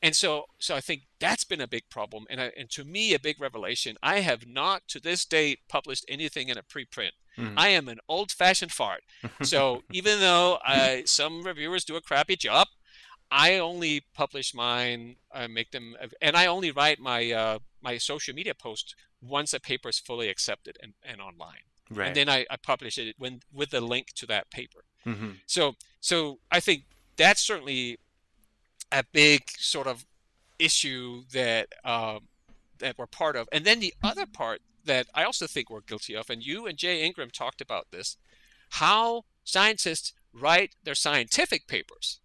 And so so i think that's been a big problem and, I, and to me a big revelation. I have not to this date published anything in a preprint. Mm. i am an old fashioned fart. So <laughs> even though I, some reviewers do a crappy job i only publish mine i make them and i only write my uh, my social media post once a paper is fully accepted and, and online Right. And then I, I publish it when with the link to that paper. Mm-hmm. So so I think that's certainly a big sort of issue that um, that we're part of. And then the other part that I also think we're guilty of, and you and Jay Ingram talked about this, how scientists write their scientific papers.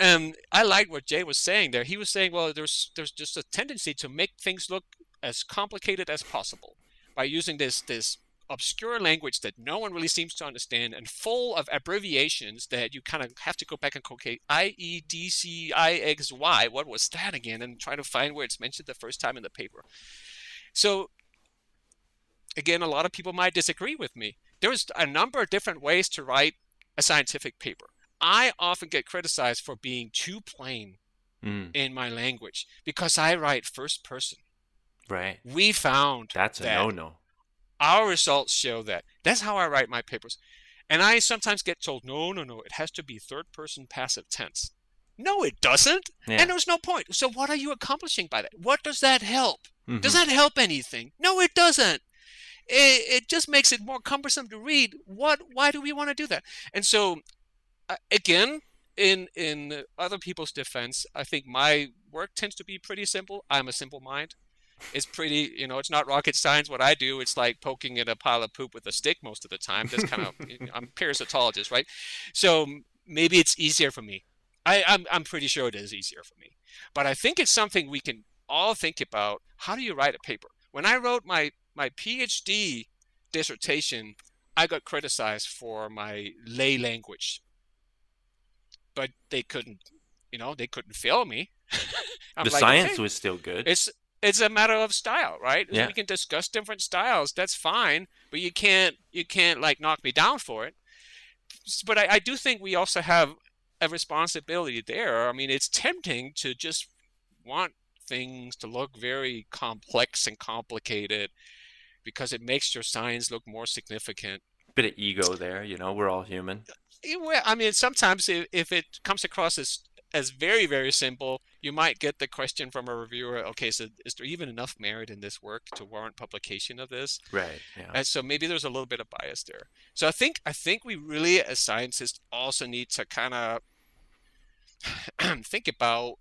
And I like what Jay was saying there. He was saying, well, there's there's just a tendency to make things look as complicated as possible by using this this obscure language that no one really seems to understand and full of abbreviations that you kind of have to go back and okay I E D C I X Y what was that again and try to find where it's mentioned the first time in the paper. So again a lot of people might disagree with me. There's a number of different ways to write a scientific paper. I often get criticized for being too plain mm. in my language because I write first person. Right. We found that's a that no-no. Our results show that. That's how I write my papers. And I sometimes get told, no, no, no, it has to be third person passive tense. No, it doesn't. Yeah. And there's no point. So what are you accomplishing by that? What does that help? Mm-hmm. Does that help anything? No, it doesn't. It, it just makes it more cumbersome to read. What? Why do we want to do that? And so, uh, again, in in other people's defense, I think my work tends to be pretty simple. I'm a simple mind it's pretty you know it's not rocket science what i do it's like poking at a pile of poop with a stick most of the time just kind <laughs> of i'm a parasitologist right? So maybe it's easier for me. I, I'm, I'm pretty sure it is easier for me. But i think it's something we can all think about. How do you write a paper? When i wrote my my phd dissertation I got criticized for my lay language, but they couldn't, you know, they couldn't fail me. <laughs> the like, science okay, was still good. It's it's a matter of style, right? Yeah. We can discuss different styles. That's fine, but you can't you can't like knock me down for it. But I, I do think we also have a responsibility there. I mean, it's tempting to just want things to look very complex and complicated because it makes your science look more significant. Bit of ego there, you know, we're all human. Uh, well, I mean, sometimes if, if it comes across as as very very simple, you might get the question from a reviewer. Okay, so is there even enough merit in this work to warrant publication of this? Right. Yeah. And so maybe there's a little bit of bias there. So I think I think we really as scientists also need to kind of <clears throat> think about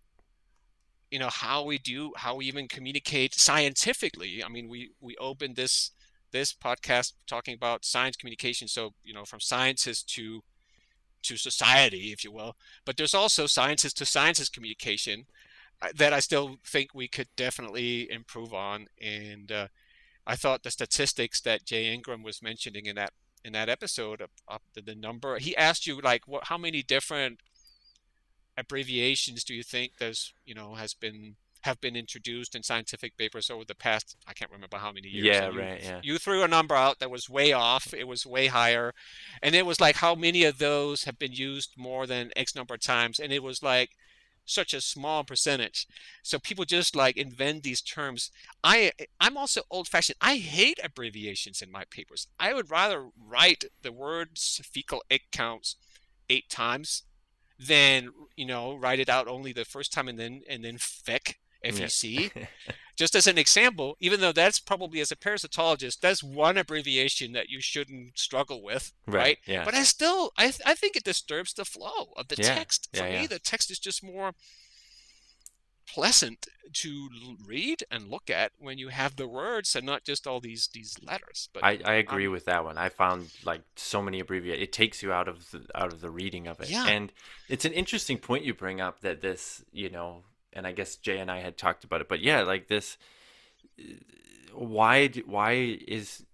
you know how we do how we even communicate scientifically i mean we we opened this this podcast talking about science communication so you know from scientists to to society if you will but there's also scientists to scientists communication uh, that i still think we could definitely improve on and uh, i thought the statistics that jay ingram was mentioning in that in that episode of, of the, the number he asked you like what how many different abbreviations do you think there's you know has been have been introduced in scientific papers over the past I can't remember how many years. Yeah, you, right. Yeah. You threw a number out that was way off. It was way higher, and it was like how many of those have been used more than X number of times, and it was like such a small percentage. So people just like invent these terms. I I'm also old fashioned. I hate abbreviations in my papers. I would rather write the words fecal egg counts eight times than you know write it out only the first time and then and then FEC FEC. Yeah. You see. <laughs> Just as an example, even though that's probably as a parasitologist, that's one abbreviation that you shouldn't struggle with, right? right? Yeah. But I still, I, I think it disturbs the flow of the yeah. text. For me, the text is just more pleasant to read and look at when you have the words and not just all these these letters. But I, I agree with that one. I found like so many abbreviations. It takes you out of the, out of the reading of it. Yeah. And it's an interesting point you bring up that this, you know, and I guess Jay and I had talked about it, but yeah, like this. Why why is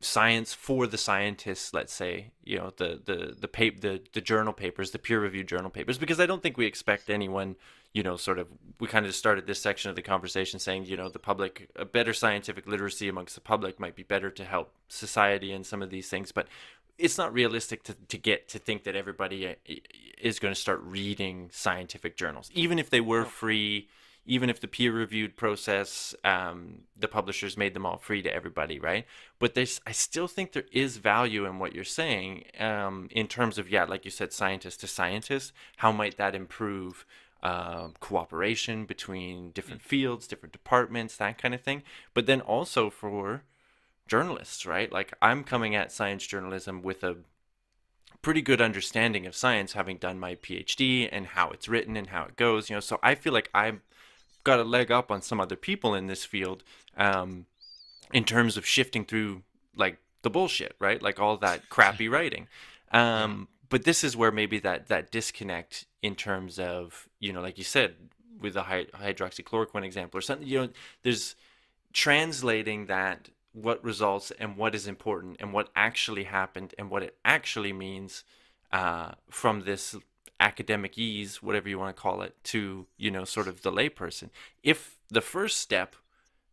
science for the scientists let's say you know the the the paper the, the journal papers the peer reviewed journal papers because i don't think we expect anyone you know, sort of, we kind of started this section of the conversation saying, you know, the public, a better scientific literacy amongst the public might be better to help society and some of these things. But it's not realistic to, to get to think that everybody uh, is going to start reading scientific journals, even if they were free, even if the peer reviewed process, um, the publishers made them all free to everybody, right? But there's, I still think there is value in what you're saying um, in terms of, yeah, like you said, scientist to scientist. How might that improve? um, cooperation between different mm. fields, different departments, that kind of thing. But then also for journalists, right? Like I'm coming at science journalism with a pretty good understanding of science, having done my PhD and how it's written and how it goes. You know, so I feel like I've got a leg up on some other people in this field um, in terms of shifting through like the bullshit, right? Like all that <laughs> crappy writing. Um, but this is where maybe that that disconnect in terms of you know like you said with the hydroxychloroquine example or something you know there's translating that what results and what is important and what actually happened and what it actually means uh, from this academese whatever you want to call it to you know sort of the layperson if the first step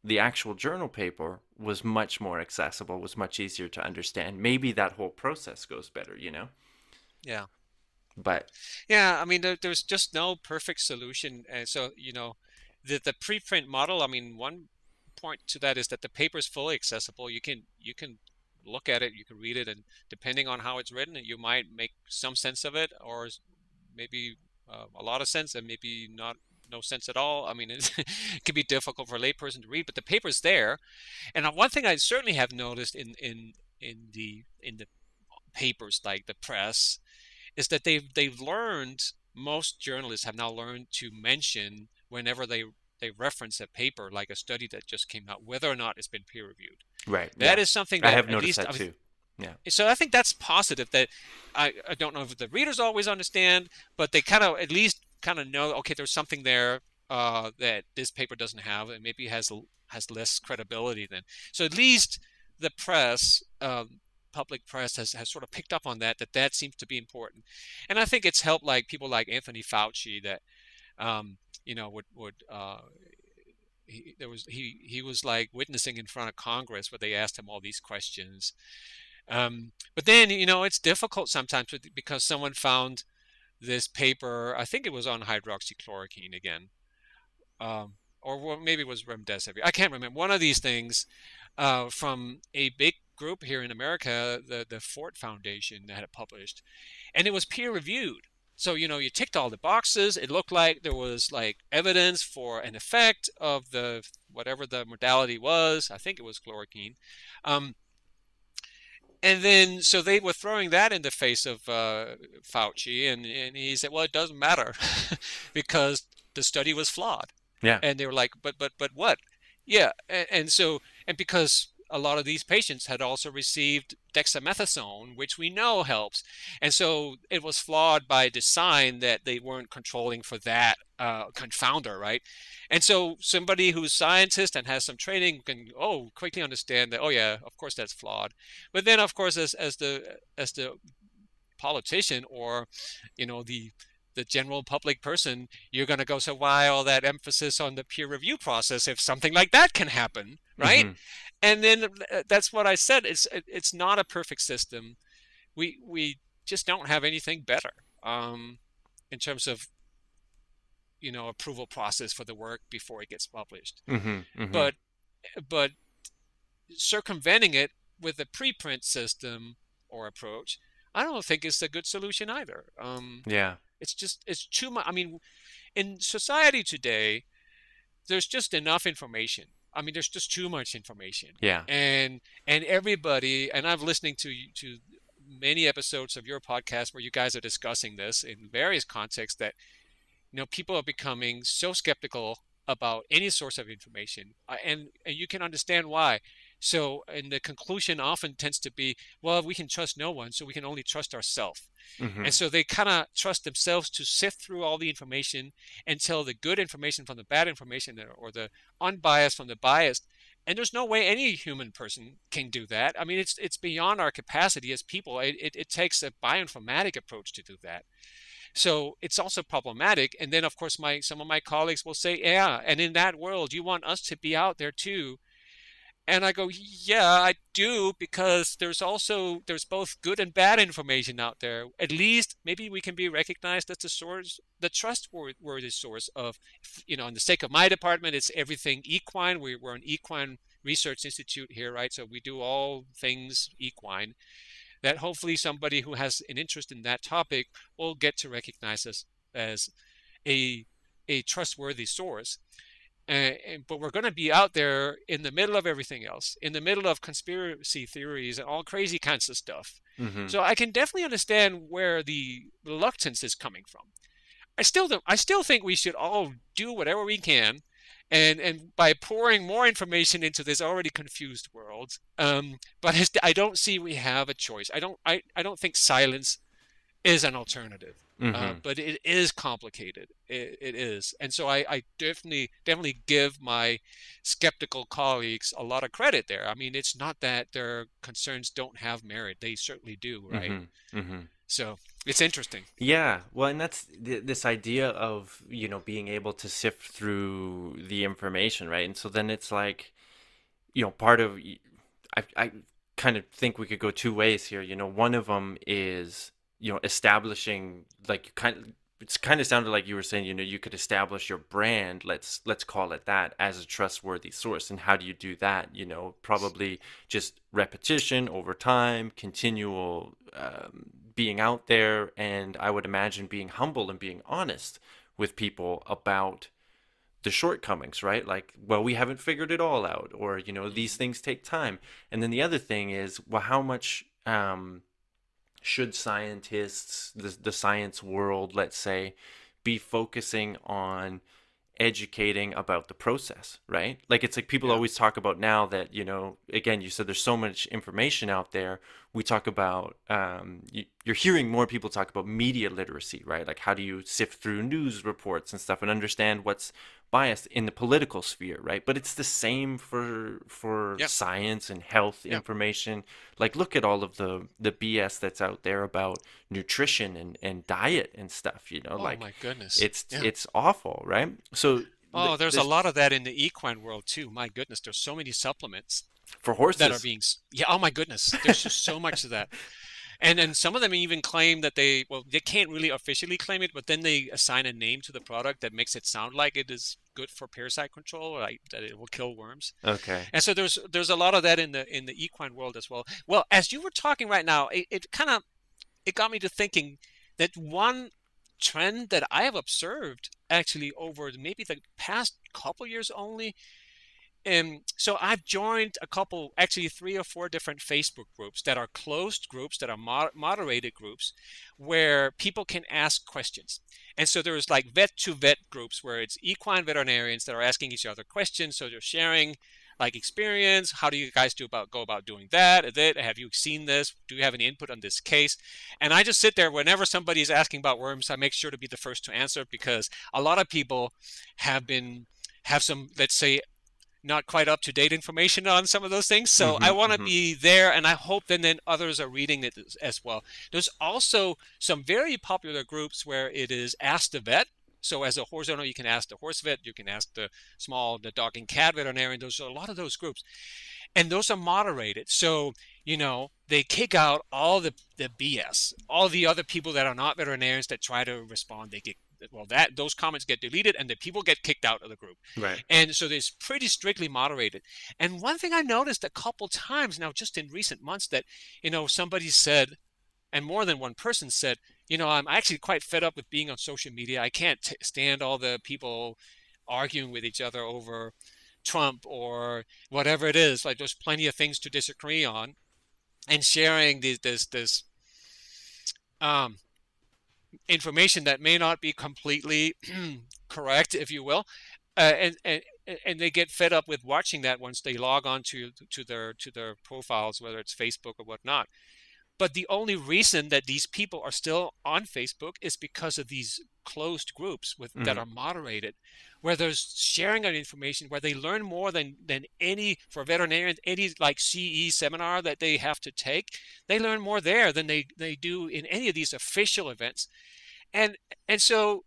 the actual journal paper was much more accessible was much easier to understand maybe that whole process goes better you know yeah. But yeah, I mean, there, there's just no perfect solution. And so, you know, the the preprint model. I mean, one point to that is that the paper is fully accessible. You can you can look at it, you can read it, and depending on how it's written, you might make some sense of it, or maybe uh, a lot of sense, and maybe not no sense at all. I mean, <laughs> it can be difficult for a layperson to read, but the paper's there. And one thing I certainly have noticed in in in the in the papers like the press is that they've they've learned most journalists have now learned to mention whenever they they reference a paper like a study that just came out whether or not it's been peer reviewed right That yeah. is something that i have noticed least, that too yeah. So i think that's positive that i i don't know if the readers always understand but they kind of at least kind of know okay there's something there uh, that this paper doesn't have and maybe has has less credibility than so at least the press um, public press has, has sort of picked up on that that that seems to be important. And i think it's helped like people like anthony fauci that um, you know would would uh, he, there was he he was like witnessing in front of congress where they asked him all these questions um, but then you know it's difficult sometimes because someone found this paper i think it was on hydroxychloroquine again um, or maybe it was remdesivir. I can't remember. One of these things uh, from a big group here in America, the the Ford Foundation, that had published, and it was peer reviewed. So you know, you ticked all the boxes. It looked like there was like evidence for an effect of the whatever the modality was. I think it was chloroquine. Um, and then, so they were throwing that in the face of uh, Fauci, and, and he said, "Well, it doesn't matter <laughs> because the study was flawed." Yeah. And they were like, but but but what? Yeah. And, and so and because a lot of these patients had also received dexamethasone, which we know helps. And so it was flawed by design that they weren't controlling for that uh, confounder, right? And so somebody who's scientist and has some training can oh quickly understand that oh yeah, of course that's flawed. But then of course as as the as the politician or you know the the general public person, you're going to go, so why all that emphasis on the peer review process if something like that can happen, right? Mm-hmm. And then uh, that's what I said. It's it's not a perfect system. We we just don't have anything better um, in terms of you know approval process for the work before it gets published. Mm-hmm, mm-hmm. But but circumventing it with a preprint system or approach, I don't think it's a good solution either. Um, yeah, it's just it's too much. I mean, in society today, there's just enough information. I mean, there's just too much information. Yeah. And and everybody, and I'm listening to to many episodes of your podcast where you guys are discussing this in various contexts that you know people are becoming so skeptical about any source of information, and and you can understand why. So, and the conclusion often tends to be, well, we can trust no one, so we can only trust ourselves. Mm-hmm. And so they kind of trust themselves to sift through all the information and tell the good information from the bad information or the unbiased from the biased. And there's no way any human person can do that. I mean, it's it's beyond our capacity as people. It, it, it takes a bioinformatic approach to do that. So it's also problematic. And then, of course, my some of my colleagues will say, "Yeah, and in that world, you want us to be out there too, and I go, yeah, I do because there's also there's both good and bad information out there. At least maybe we can be recognized as the source, the trustworthy source of, you know, in the sake of my department, it's everything equine. We, we're an equine research institute here, right? So we do all things equine. That hopefully somebody who has an interest in that topic will get to recognize us as a a trustworthy source. And, and, but we're going to be out there in the middle of everything else, in the middle of conspiracy theories and all crazy kinds of stuff. Mm-hmm. So I can definitely understand where the reluctance is coming from. I still don't, I still think we should all do whatever we can, and and by pouring more information into this already confused world. Um, but <laughs> I don't see we have a choice. I don't I, I don't think silence is an alternative. Uh, mm-hmm. Uh, but it is complicated. It, it is, and so I, I, definitely definitely give my skeptical colleagues a lot of credit there. I mean, it's not that their concerns don't have merit; they certainly do, right? Mm-hmm. Mm-hmm. So it's interesting. Yeah, well, and that's th- this idea of you know being able to sift through the information, right? And so then it's like, you know, part of I I kind of think we could go two ways here. You know, one of them is you know establishing like kind of it's kind of sounded like you were saying you know you could establish your brand let's let's call it that as a trustworthy source. And how do you do that? You know probably just repetition over time continual um, being out there and i would imagine being humble and being honest with people about the shortcomings right? Like well we haven't figured it all out or you know these things take time. And then the other thing is well how much um, should scientists, the, the science world, let's say, be focusing on educating about the process, right? Like it's like people yeah. always talk about now that, you know, again, you said there's so much information out there. We talk about, um, you, you're hearing more people talk about media literacy, right? Like how do you sift through news reports and stuff and understand what's biased in the political sphere, right? But it's the same for for Yep. science and health Yep. information. Like look at all of the the BS that's out there about nutrition and and diet and stuff, you know, Oh like my goodness. it's Yeah. it's awful, right? So Oh, th- there's a lot of that in the equine world too. My goodness, there's so many supplements for horses. that are being yeah oh my goodness there's just so much of that <laughs> and and some of them even claim that they well they can't really officially claim it but then they assign a name to the product that makes it sound like it is good for parasite control like that it will kill worms okay. and so there's there's a lot of that in the in the equine world as well well as you were talking right now it, it kind of it got me to thinking that one trend that i have observed actually over maybe the past couple years only um, so I've joined a couple, actually three or four different Facebook groups that are closed groups, that are mod- moderated groups, where people can ask questions. And so there's like vet to vet groups where it's equine veterinarians that are asking each other questions. So they're sharing like experience. How do you guys do about go about doing that? it? Have you seen this? Do you have any input on this case? And I just sit there whenever somebody is asking about worms. I make sure to be the first to answer because a lot of people have been have some, let's say, not quite up to date information on some of those things. So I Mhm, want to mhm. be there, and I hope then then others are reading it as, as well. There's also some very popular groups where it is ask the vet. So as a horse owner, you can ask the horse vet, you can ask the small the dog and cat veterinarian. There's a lot of those groups, and those are moderated. So you know they kick out all the the BS, all the other people that are not veterinarians that try to respond. They get well that those comments get deleted, and the people get kicked out of the group. Right. And so it's pretty strictly moderated. And one thing I noticed a couple times now, just in recent months, that, you know, somebody said, and more than one person said, you know, I'm actually quite fed up with being on social media. I can't t- stand all the people arguing with each other over Trump or whatever it is. Like there's plenty of things to disagree on, and sharing these this this um, information that may not be completely <clears throat> correct, if you will, uh, and and and they get fed up with watching that once they log on to to their to their profiles, whether it's Facebook or whatnot. But the only reason that these people are still on Facebook is because of these closed groups with that Mhm. are moderated, where there's sharing of information, where they learn more than than any for veterinarians any like CE seminar that they have to take. They learn more there than they they do in any of these official events, and and so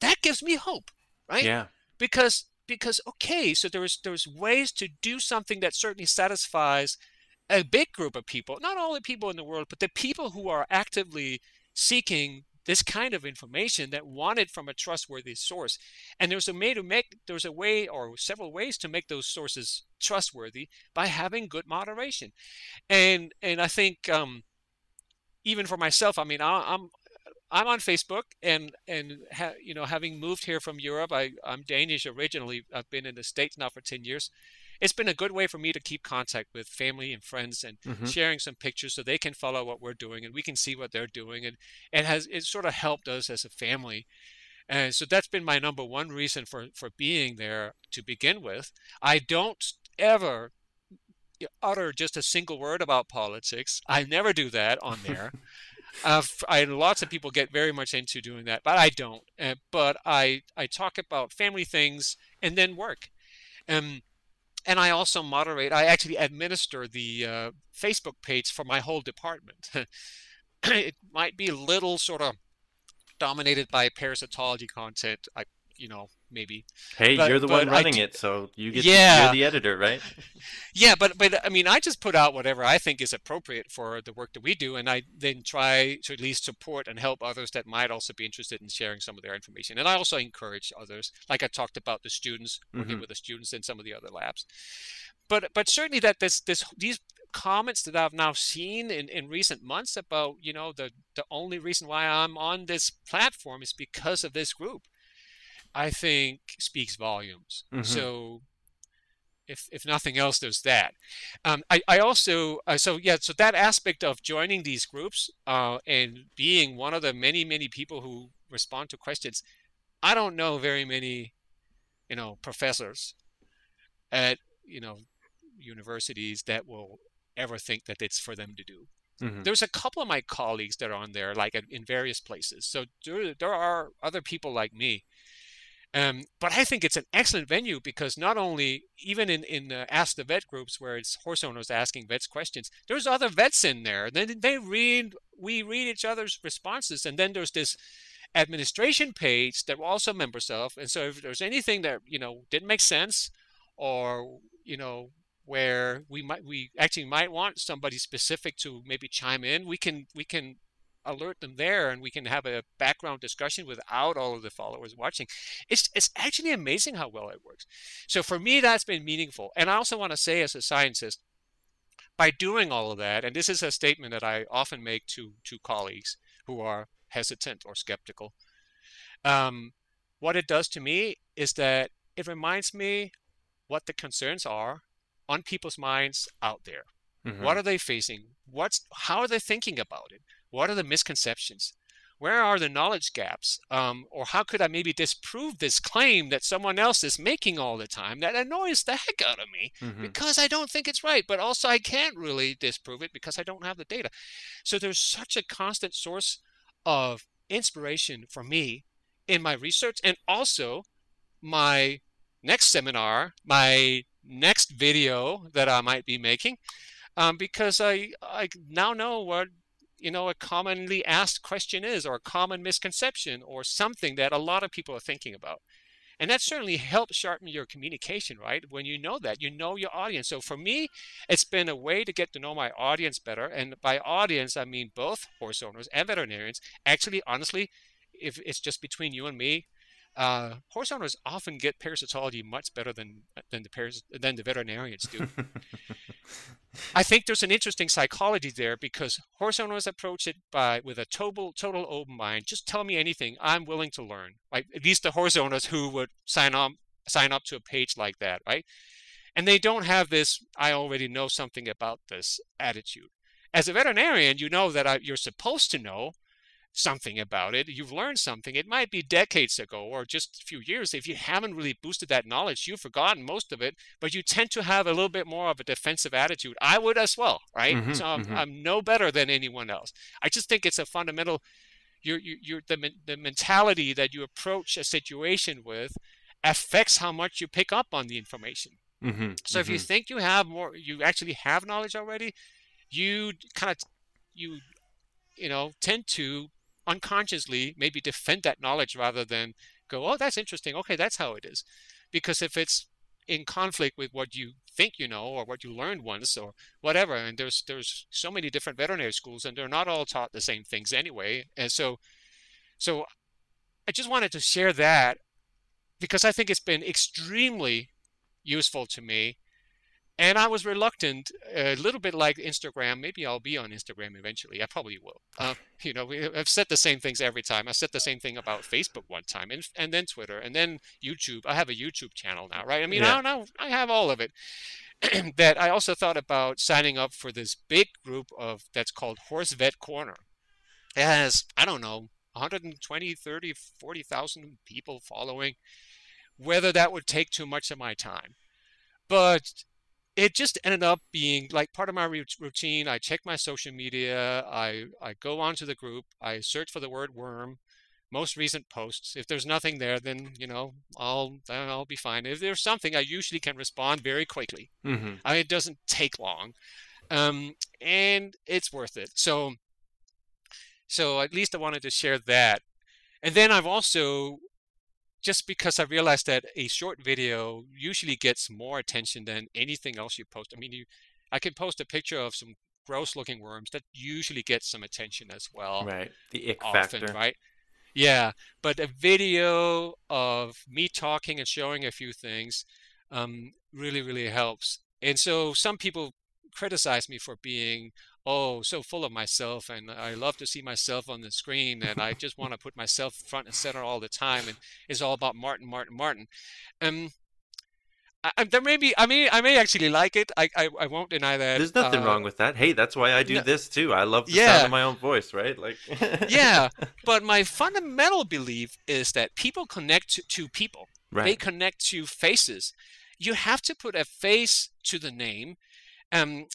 that gives me hope, right? Yeah. because because okay so there's there's ways to do something that certainly satisfies a big group of people not all the people in the world but the people who are actively seeking this kind of information that want it from a trustworthy source and there's a way to make there's a way or several ways to make those sources trustworthy by having good moderation and and i think um even for myself i mean I, i'm I'm on Facebook, and and ha, you know, having moved here from Europe, I I'm Danish originally. I've been in the States now for ten years. It's been a good way for me to keep contact with family and friends, and Mhm. sharing some pictures so they can follow what we're doing, and we can see what they're doing, and it has it sort of helped us as a family. And so that's been my number one reason for for being there to begin with. I don't ever utter just a single word about politics. I never do that on <laughs> there. Uh, I lots of people get very much into doing that, but I don't. Uh, but I I talk about family things and then work, um, and I also moderate. I actually administer the uh, Facebook page for my whole department. <laughs> it might be a little sort of dominated by parasitology content. I you know maybe Hey, But- you're the one running d- it, so you get Yeah. to, you're the editor, right? <laughs> Yeah, but but I mean, I just put out whatever I think is appropriate for the work that we do, and I then try to at least support and help others that might also be interested in sharing some of their information. And I also encourage others, like I talked about the students working Mhm. with the students in some of the other labs. But but certainly that this this these comments that I've now seen in, in recent months about you know the the only reason why I'm on this platform is because of this group. I think speaks volumes. Mhm. So if if nothing else, there's that. Um, I I also uh, so yeah so that aspect of joining these groups uh, and being one of the many many people who respond to questions, I don't know very many, you know, professors at you know universities that will ever think that it's for them to do. Mhm. There's a couple of my colleagues that are on there, like in in various places. So there, there are other people like me Um, but I think it's an excellent venue because not only, even in, in uh, Ask the Vet groups where it's horse owners asking vets questions, there's other vets in there. Then they read, we read each other's responses. And then there's this administration page that we're also members of. And so if there's anything that, you know, didn't make sense or, you know, where we might, we actually might want somebody specific to maybe chime in, we can, we can alert them there and we can have a background discussion without all of the followers watching. It's, it's actually amazing how well it works. So for me, that's been meaningful. And I also want to say as a scientist, by doing all of that, and this is a statement that I often make to, to colleagues who are hesitant or skeptical, um, what it does to me is that it reminds me what the concerns are on people's minds out there. Mm-hmm. What are they facing? What's how are they thinking about it? What are the misconceptions? Where are the knowledge gaps? Um, or how could I maybe disprove this claim that someone else is making all the time that annoys the heck out of me mm-hmm. because I don't think it's right, but also I can't really disprove it because I don't have the data. So there's such a constant source of inspiration for me in my research and also my next seminar, my next video that I might be making, um, because I I now know what you know a commonly asked question is or a common misconception or something that a lot of people are thinking about. And that certainly helps sharpen your communication right? When you know that you know your audience. So for me it's been a way to get to know my audience better. And by audience i mean both horse owners and veterinarians. Actually honestly if it's just between you and me uh, horse owners often get parasitology much better than than the paras- than the veterinarians do. <laughs> I think there's an interesting psychology there because horse owners approach it by with a total total open mind. Just tell me anything, I'm willing to learn. Like at least the horse owners who would sign up sign up to a page like that, right? And they don't have this I already know something about this attitude. As a veterinarian, you know that I, you're supposed to know something about it, you've learned something. It might be decades ago or just a few years. If you haven't really boosted that knowledge, you've forgotten most of it, but you tend to have a little bit more of a defensive attitude. I would as well, right? Mm-hmm, so I'm, mm-hmm. I'm, no better than anyone else. I just think it's a fundamental, you're, you're, the, the mentality that you approach a situation with affects how much you pick up on the information. Mm-hmm, so if you mm-hmm. think you have more, you actually have knowledge already, you kind of, you you know, tend to unconsciously maybe defend that knowledge rather than go, oh, that's interesting. Okay, that's how it is. Because if it's in conflict with what you think you know or what you learned once or whatever, and there's there's so many different veterinary schools and they're not all taught the same things anyway. And so so I just wanted to share that because I think it's been extremely useful to me and I was reluctant, a little bit like Instagram. Maybe I'll be on Instagram eventually. I probably will. Uh, <laughs> you know, I've said the same things every time. I said the same thing about Facebook one time, and and then Twitter, and then YouTube. I have a YouTube channel now, right? I mean, yeah. I don't know. I have all of it. <clears throat> that I also thought about signing up for this big group of that's called Horse Vet Corner. It has I don't know 120, 30, 40,000 people following. Whether that would take too much of my time, but it just ended up being like part of my routine. I check my social media. I, I go onto the group. I search for the word worm, most recent posts. If there's nothing there, then you know I'll I'll be fine. If there's something, I usually can respond very quickly. Mm-hmm. I, it doesn't take long, um, and it's worth it. So so at least I wanted to share that. And then I've also just because I realized that a short video usually gets more attention than anything else you post. I mean, you, I can post a picture of some gross looking worms that usually gets some attention as well. Right. The ick often, factor. Right. Yeah. But a video of me talking and showing a few things um, really, really helps. And so some people criticize me for being oh so full of myself and i love to see myself on the screen and i just want to put myself front and center all the time and it's all about martin martin martin um I, there may be. I mean, I may actually like it. I, I, I won't deny that. There's nothing uh, wrong with that. Hey, that's why I do no, this too. I love the yeah, sound of my own voice, right? Like. <laughs> yeah, <laughs> but my fundamental belief is that people connect to, to people. Right. They connect to faces. You have to put a face to the name, um,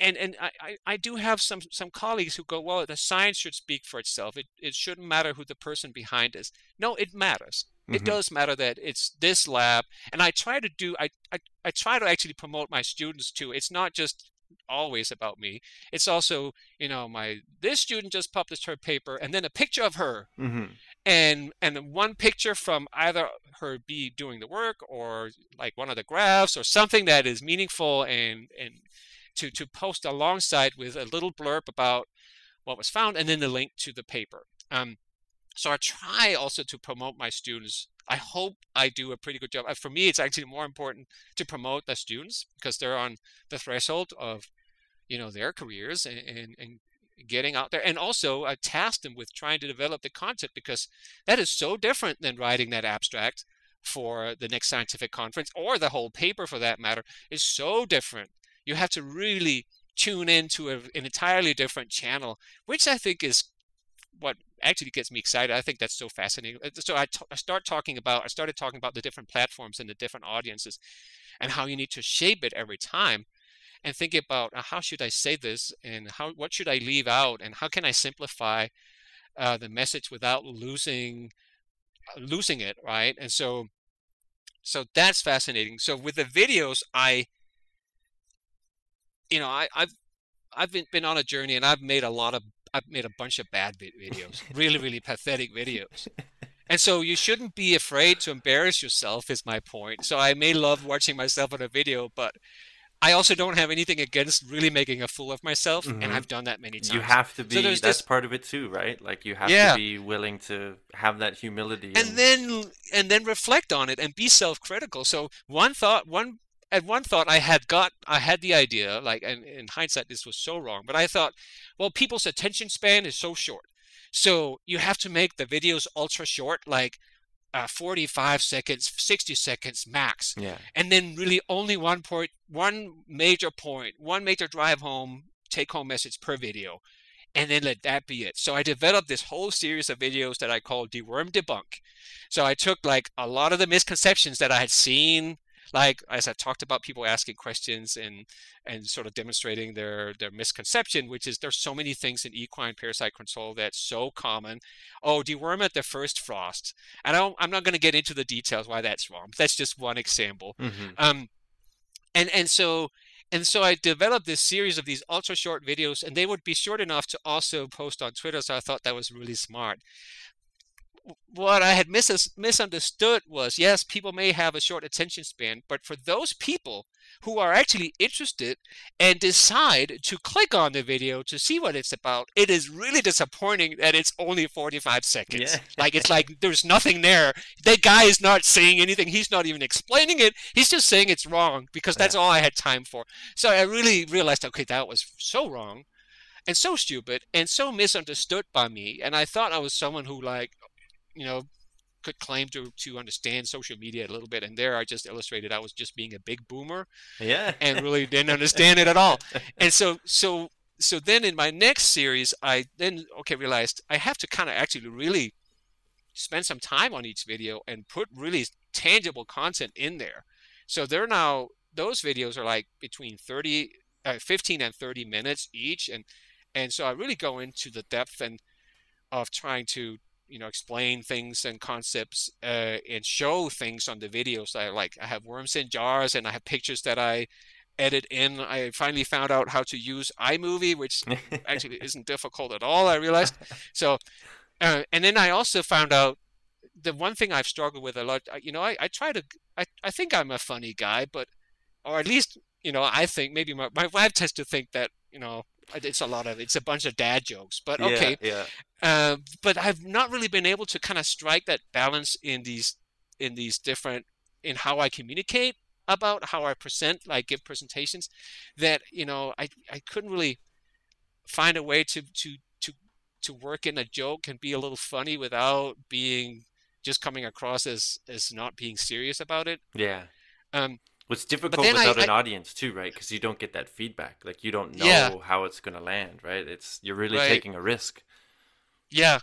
and and I, I do have some some colleagues who go, well, the science should speak for itself. It it shouldn't matter who the person behind is. No, it matters. Mm-hmm. It does matter that it's this lab, and I try to do. I, I I try to actually promote my students too. It's not just always about me. It's also, you know, my this student just published her paper, and then a picture of her, mm-hmm. and and one picture from either her be doing the work or like one of the graphs or something that is meaningful and and to to post alongside with a little blurb about what was found, and then the link to the paper. Um, so I try also to promote my students. I hope I do a pretty good job. Uh, for me, it's actually more important to promote the students because they're on the threshold of, you know, their careers and, and, and getting out there. And also I task them with trying to develop the content because that is so different than writing that abstract for the next scientific conference or the whole paper for that matter is so different. You have to really tune into a, an entirely different channel, which I think is what actually gets me excited. I think that's so fascinating. Uh, so I, I start talking about, I started talking about the different platforms and the different audiences and how you need to shape it every time and think about uh, how should I say this and how, what should I leave out and how can I simplify uh, the message without losing, uh, losing it. Right. And so, so that's fascinating. So with the videos, I, you know, I, I've I've been, been on a journey and I've made a lot of I've made a bunch of bad videos, really, <laughs> really pathetic videos. And so you shouldn't be afraid to embarrass yourself is my point. So I may love watching myself on a video, but I also don't have anything against really making a fool of myself, mm-hmm. and I've done that many times. You have to be. So that's this, part of it too, right? Like you have yeah. to be willing to have that humility, and, and then and then reflect on it and be self-critical. So one thought, one at one thought I had got I had the idea like and in hindsight this was so wrong but I thought well people's attention span is so short so you have to make the videos ultra short like uh, 45 seconds 60 seconds max yeah. and then really only one point one major point one major drive home take home message per video and then let that be it. So I developed this whole series of videos that I called deworm debunk. So I took like a lot of the misconceptions that I had seen like as I talked about people asking questions and and sort of demonstrating their their misconception, which is there's so many things in equine parasite control that's so common. Oh, deworm at the first frost, and I am not going to get into the details why that's wrong. That's just one example. Mm-hmm. Um, and and so and so I developed this series of these ultra short videos, and they would be short enough to also post on Twitter. So I thought that was really smart what I had mis- misunderstood was yes, people may have a short attention span, but for those people who are actually interested and decide to click on the video to see what it's about, it is really disappointing that it's only 45 seconds. Yeah. like it's <laughs> like there's nothing there. That guy is not saying anything. He's not even explaining it. He's just saying it's wrong because that's yeah. all I had time for. So I really realized, okay, that was so wrong and so stupid and so misunderstood by me. And I thought I was someone who like you know, could claim to to understand social media a little bit, and there I just illustrated I was just being a big boomer, yeah, and really <laughs> didn't understand it at all. And so so so then in my next series, I then okay realized I have to kind of actually really spend some time on each video and put really tangible content in there. So they're now those videos are like between 30, uh, 15 and 30 minutes each, and and so I really go into the depth and of trying to you know explain things and concepts uh, and show things on the videos. I like I have worms in jars and I have pictures that I edit in. I finally found out how to use iMovie which <laughs> actually isn't difficult at all I realized. So uh, and then I also found out the one thing I've struggled with a lot you know I, I try to I, I think I'm a funny guy but or at least you know I think maybe my, my wife tends to think that you know it's a lot of it's a bunch of dad jokes but okay. yeah, yeah. Uh, but i've not really been able to kind of strike that balance in these in these different in how i communicate about how i present like give presentations that you know i i couldn't really find a way to to to to work in a joke and be a little funny without being just coming across as as not being serious about it yeah um What's difficult without I, an I, audience too, right? Because you don't get that feedback. Like you don't know yeah. how it's gonna land, right? It's you're really right. taking a risk. Yeah,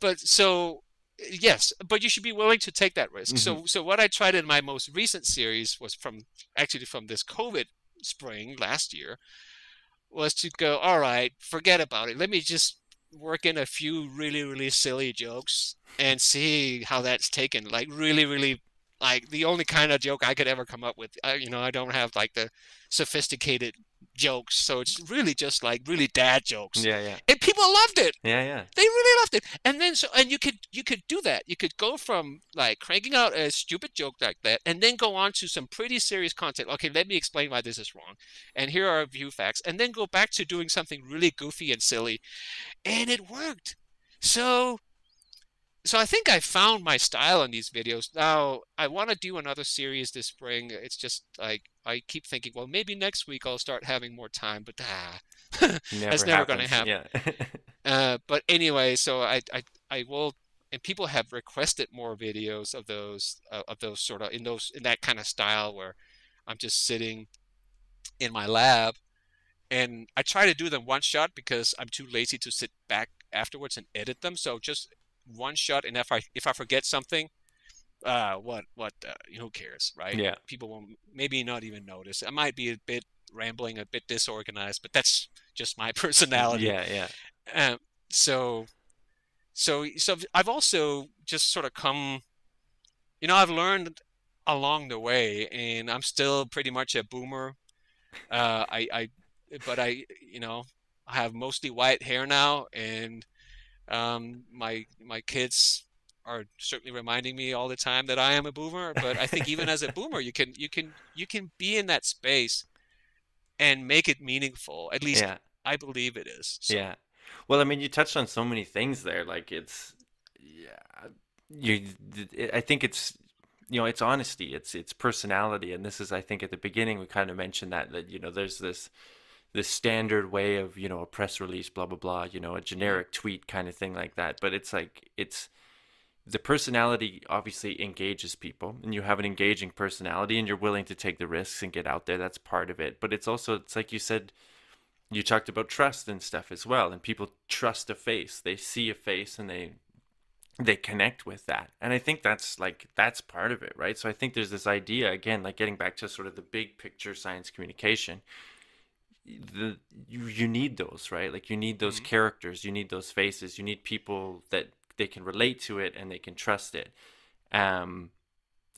but so yes, but you should be willing to take that risk. Mm-hmm. So so what I tried in my most recent series was from actually from this COVID spring last year, was to go all right, forget about it. Let me just work in a few really really silly jokes and see how that's taken. Like really really like the only kind of joke I could ever come up with. I, you know, I don't have like the sophisticated jokes, so it's really just like really dad jokes. Yeah, yeah. And people loved it. Yeah, yeah. They really loved it. And then so and you could you could do that. You could go from like cranking out a stupid joke like that and then go on to some pretty serious content. Okay, let me explain why this is wrong. And here are a few facts. And then go back to doing something really goofy and silly. And it worked. So so I think I found my style in these videos. Now I want to do another series this spring. It's just like I keep thinking, well, maybe next week I'll start having more time, but ah, Never <laughs> that's never going to happen. Yeah. <laughs> Uh, but anyway, so I, I I will, and people have requested more videos of those uh, of those sort of in those in that kind of style where I'm just sitting in my lab, and I try to do them one shot because I'm too lazy to sit back afterwards and edit them. So just one shot, and if I if I forget something, uh, what what uh, who cares, right? Yeah. People will maybe not even notice. I might be a bit rambling, a bit disorganized, but that's just my <laughs> personality. yeah, yeah. Um, so, so, so I've also just sort of come, you know, I've learned along the way, and I'm still pretty much a boomer. Uh, I, I, but I, you know, I have mostly white hair now, and um, my my kids are certainly reminding me all the time that I am a boomer. But I think even as a <laughs> boomer, you can you can you can be in that space and make it meaningful. At least Yeah. I believe it is. So, Yeah. Well, I mean, you touched on so many things there. Like it's, yeah, you. I think it's, you know, it's honesty. It's it's personality, and this is, I think, at the beginning we kind of mentioned that that you know, there's this this standard way of you know a press release, blah blah blah, you know, a generic tweet kind of thing like that. But it's like it's the personality obviously engages people and you have an engaging personality and you're willing to take the risks and get out there. That's part of it. But it's also it's like you said you talked about trust and stuff as well and people trust a face. They see a face and they they connect with that. And i think that's like that's part of it right? So i think there's this idea again like getting back to sort of the big picture science communication the you, you need those right? Like you need those Mhm. characters you need those faces you need people that they can relate to it and they can trust it. Um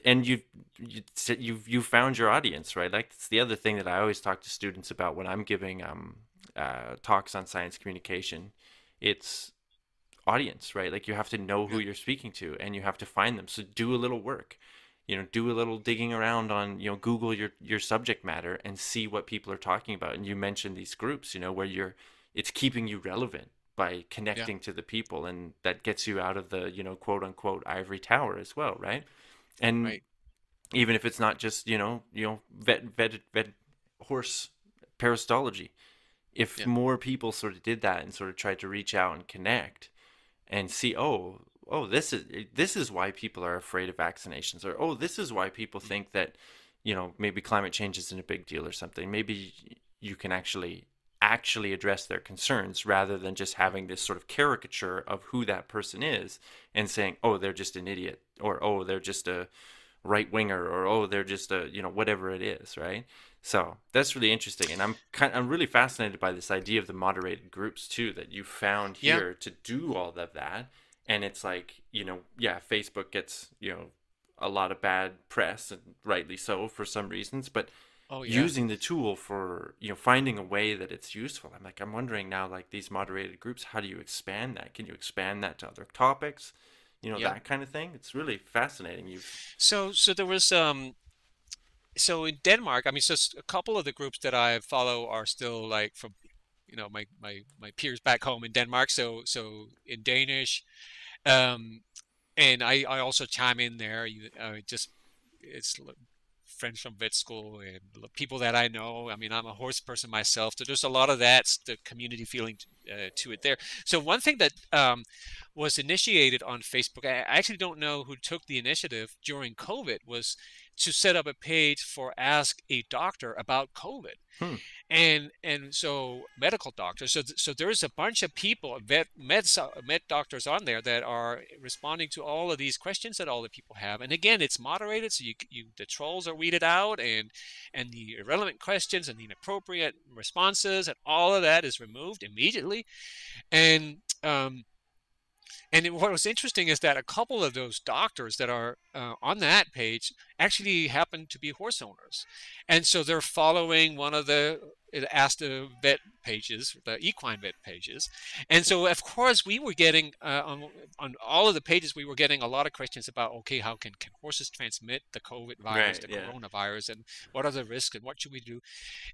and you you you you found your audience right? Like it's the other thing that i always talk to students about when i'm giving um uh, talks on science communication it's audience right? Like you have to know who you're speaking to and you have to find them. So do a little work you know do a little digging around on you know google your your subject matter and see what people are talking about and you mentioned these groups you know where you're it's keeping you relevant by connecting to the people and that gets you out of the you know quote unquote ivory tower as well right and Right. even if it's not just you know you know vet vet vet horse parasitology if Yeah. more people sort of did that and sort of tried to reach out and connect and see oh oh this is this is why people are afraid of vaccinations or oh this is why people Mm-hmm. think that you know maybe climate change isn't a big deal or something maybe you can actually actually address their concerns rather than just having this sort of caricature of who that person is and saying oh they're just an idiot or oh they're just a right winger or oh they're just a you know whatever it is right so that's really interesting and i'm kind i'm really fascinated by this idea of the moderated groups too that you found Yeah. here to do all of that and it's like you know yeah facebook gets you know a lot of bad press and rightly so for some reasons but Oh yeah. using the tool for you know finding a way that it's useful i'm like i'm wondering now like these moderated groups how do you expand that can you expand that to other topics you know Yeah. that kind of thing it's really fascinating you've So so there was um so in Denmark, I mean, so a couple of the groups that I follow are still like from you know my my my peers back home in Denmark. So so in Danish, um, and I I also chime in there. You, uh, just it's friends from vet school and people that I know. I mean, I'm a horse person myself, so there's a lot of that the community feeling uh, to it there. So one thing that um, was initiated on Facebook, I actually don't know who took the initiative during COVID, was to set up a page for Ask a Doctor about COVID. Hmm. And and so medical doctors, so th- so there's a bunch of people, vet med med doctors on there that are responding to all of these questions that all the people have. And again, it's moderated, so you you the trolls are weeded out, and and the irrelevant questions and the inappropriate responses and all of that is removed immediately And um, and it, what was interesting is that a couple of those doctors that are uh, on that page actually happen to be horse owners. And so they're following one of the Ask the Vet pages, the equine vet pages. And so, of course, we were getting uh, on, on all of the pages, we were getting a lot of questions about, okay, how can, can horses transmit the COVID virus, right, the yeah. coronavirus, and what are the risks and what should we do?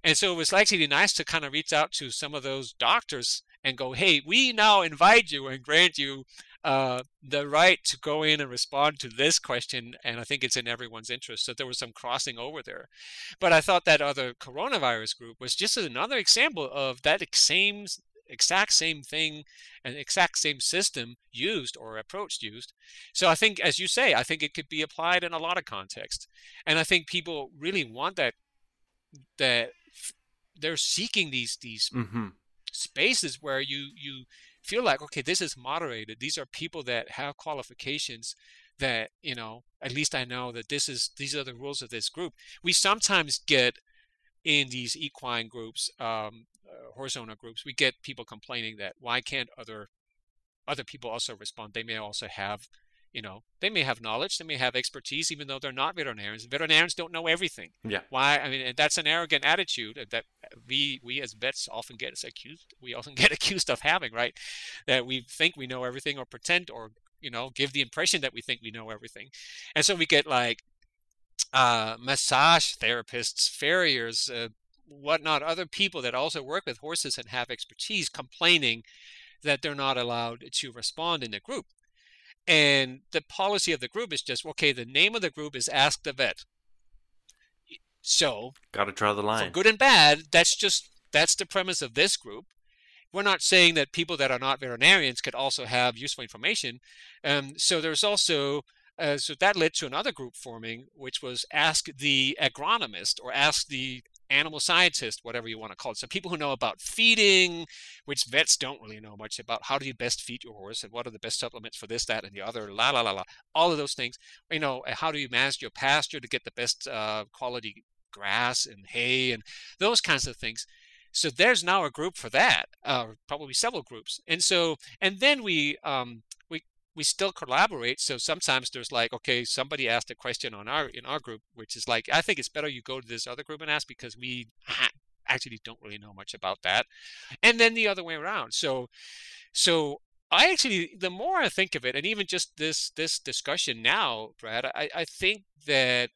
And so it was actually nice to kind of reach out to some of those doctors and go, hey, we now invite you and grant you uh, the right to go in and respond to this question, and I think it's in everyone's interest. So there was some crossing over there. But I thought that other coronavirus group was just another example of that same exact same thing and exact same system used or approach used. So I think, as you say, I think it could be applied in a lot of contexts, and I think people really want that. That they're seeking these these mm-hmm spaces where you you feel like okay this is moderated. These are people that have qualifications that you know at least i know that this is these are the rules of this group. We sometimes get in these equine groups um, uh, owner groups we get people complaining that why can't other other people also respond? They may also have you know, they may have knowledge, they may have expertise, even though they're not veterinarians. Veterinarians don't know everything. Yeah. Why? I mean, that's an arrogant attitude that we we as vets often get accused. We often <laughs> get accused of having, right? That we think we know everything, or pretend, or you know, give the impression that we think we know everything, and so we get like uh, massage therapists, farriers, uh, whatnot, other people that also work with horses and have expertise complaining that they're not allowed to respond in the group. And the policy of the group is just okay, the name of the group is Ask the Vet. So, got to draw the line. For good and bad, that's just that's the premise of this group. We're not saying that people that are not veterinarians could also have useful information. Um, so there's also uh, so that led to another group forming, which was Ask the Agronomist or Ask the animal scientist, whatever you want to call it. So people who know about feeding, which vets don't really know much about. How do you best feed your horse, and what are the best supplements for this, that, and the other? La la la la. All of those things. You know, how do you manage your pasture to get the best uh, quality grass and hay and those kinds of things. So there's now a group for that, uh, probably several groups. And so, and then we um, we still collaborate. So sometimes there's like, okay, somebody asked a question on our in our group, which is like, I think it's better you go to this other group and ask because we actually don't really know much about that. And then the other way around. So so I actually the more I think of it, and even just this this discussion now, Brad, I, I think that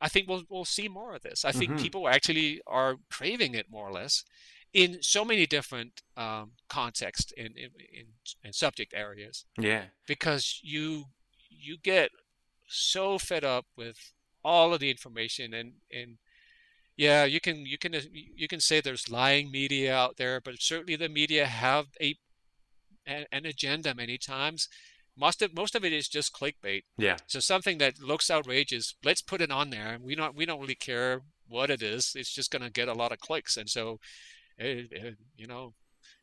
I think we'll we'll see more of this. I think mm-hmm. people actually are craving it more or less in so many different um, contexts in, in, in, in subject areas. Yeah. Because you you get so fed up with all of the information and and yeah you can you can you can say there's lying media out there but certainly the media have a an agenda many times. Most of most of it is just clickbait. Yeah. So something that looks outrageous let's put it on there. And we don't we don't really care what it is. It's just going to get a lot of clicks. And so it, it, you know,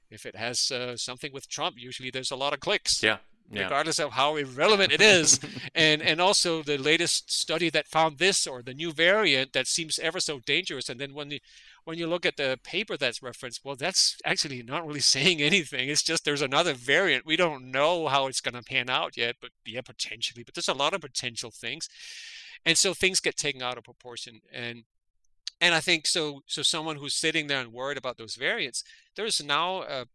if it has uh, something with Trump, usually there's a lot of clicks. Yeah. Yeah. regardless of how irrelevant it is <laughs> and and also the latest study that found this or the new variant that seems ever so dangerous and then when the when you look at the paper that's referenced well that's actually not really <laughs> saying anything it's just there's another variant we don't know how it's going to pan out yet but yeah potentially but there's a lot of potential things and so things get taken out of proportion and and I think so. So someone who's sitting there and worried about those variants, there's now uh,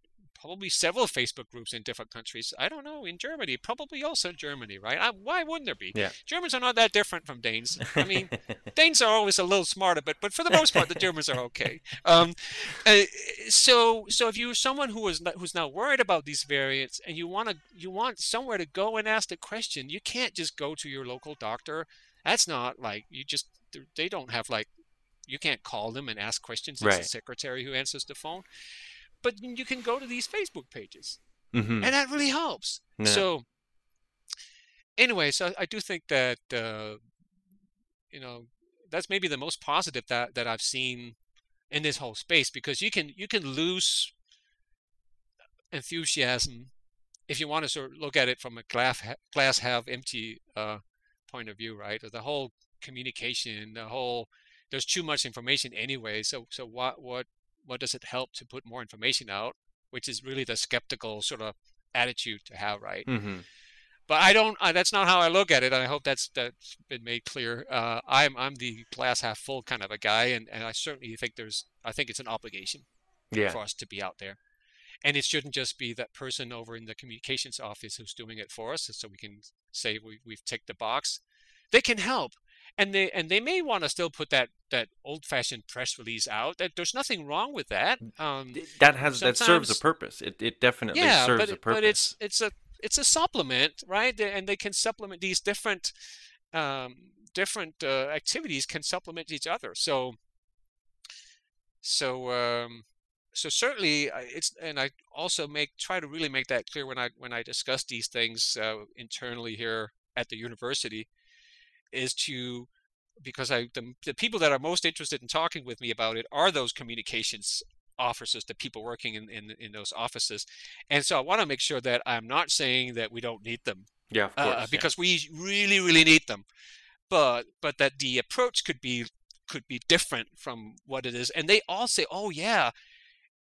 probably several Facebook groups in different countries. I don't know in Germany, probably also Germany, right? I, why wouldn't there be? Yeah. Germans are not that different from Danes. <laughs> I mean, Danes are always a little smarter, but but for the most part, the Germans are okay. Um, uh, so so if you're someone who is not, who's now worried about these variants and you want to you want somewhere to go and ask the question, you can't just go to your local doctor. That's not like you just they don't have like you can't call them and ask questions. It's right. the secretary who answers the phone. But you can go to these Facebook pages, mm-hmm. and that really helps. Yeah. So, anyway, so I do think that uh, you know that's maybe the most positive that that I've seen in this whole space because you can you can lose enthusiasm if you want to sort of look at it from a glass glass half empty uh, point of view, right? Or the whole communication, the whole there's too much information anyway. So so what what what does it help to put more information out? which is really the skeptical sort of attitude to have, right? Mm-hmm. But I don't. That's not how I look at it, and I hope that's that's been made clear. Uh, I'm I'm the glass half full kind of a guy, and, and I certainly think there's. I think it's an obligation Yeah. for us to be out there, and it shouldn't just be that person over in the communications office who's doing it for us, so we can say we, we've ticked the box. They can help, and they and they may want to still put that that old-fashioned press release out. That there's nothing wrong with that. Um, That has that serves a purpose. It it definitely yeah, serves but a purpose. but it's it's a it's a supplement, right? And they can supplement these different um, different uh, activities can supplement each other. So so um, so certainly it's and I also make try to really make that clear when I when I discuss these things uh, internally here at the university is to because I the, the people that are most interested in talking with me about it are those communications officers, the people working in, in in those offices, and so I want to make sure that I'm not saying that we don't need them yeah, of course. uh, yeah. because we really really need them, but but that the approach could be could be different from what it is, and they all say, oh yeah,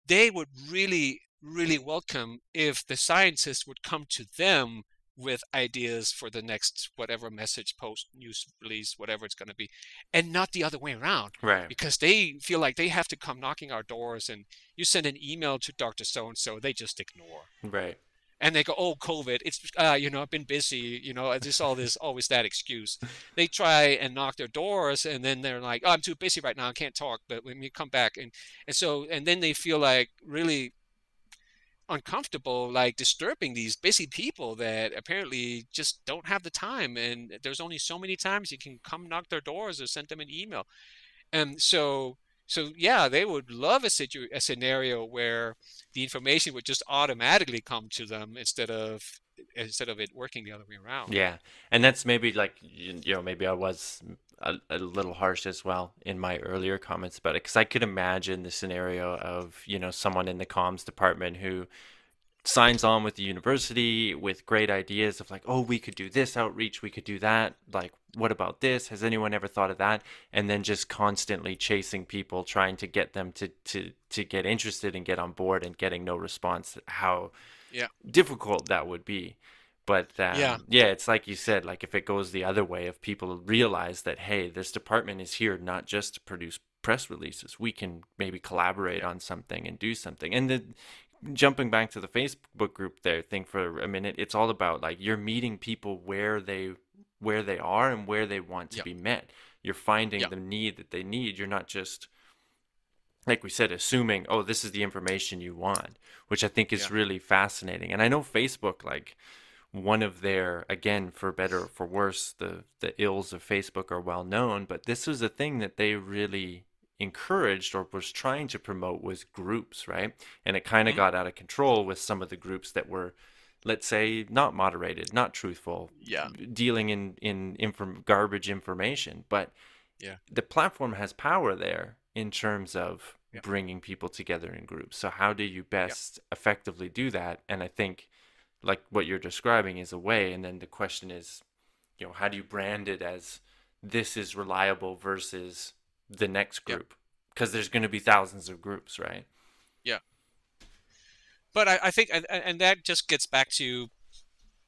they would really really welcome if the scientists would come to them with ideas for the next whatever message post news release whatever it's going to be and not the other way around right. because they feel like they have to come knocking our doors and you send an email to dr so and so they just ignore Right. and they go oh covid it's uh, you know i've been busy you know it's just all this always that excuse they try and knock their doors and then they're like oh i'm too busy right now i can't talk but when you come back and and so and then they feel like really uncomfortable like disturbing these busy people that apparently just don't have the time and there's only so many times you can come knock their doors or send them an email. And so so yeah they would love a, situ- a scenario where the information would just automatically come to them instead of instead of it working the other way around. Yeah, and that's maybe like you, you know maybe I was a, a little harsh as well in my earlier comments about it because I could imagine the scenario of you know someone in the comms department who signs on with the university with great ideas of like oh we could do this outreach we could do that like what about this? Has anyone ever thought of that? And then just constantly chasing people trying to get them to to to get interested and get on board and getting no response how Yeah. difficult that would be but um, Yeah. yeah it's like you said like if it goes the other way if people realize that hey this department is here not just to produce press releases we can maybe collaborate on something and do something. And the jumping back to the facebook group there thing for a minute it's all about like you're meeting people where they where they are and where they want to be met. You're finding the need that they need. You're not just like we said assuming oh this is the information you want which i think is Yeah. really fascinating. And i know facebook like one of their again for better or for worse the the ills of facebook are well known but this was a thing that they really encouraged or was trying to promote was groups right and it kind of Mhm. got out of control with some of the groups that were let's say not moderated not truthful yeah dealing in in inform- garbage information but Yeah. the platform has power there in terms of Yeah. bringing people together in groups so how do you best effectively do that and i think like what you're describing is a way and then the question is you know how do you brand it as this is reliable versus the next group? Because there's going to be thousands of groups right? Yeah. But I, I think and, and that just gets back to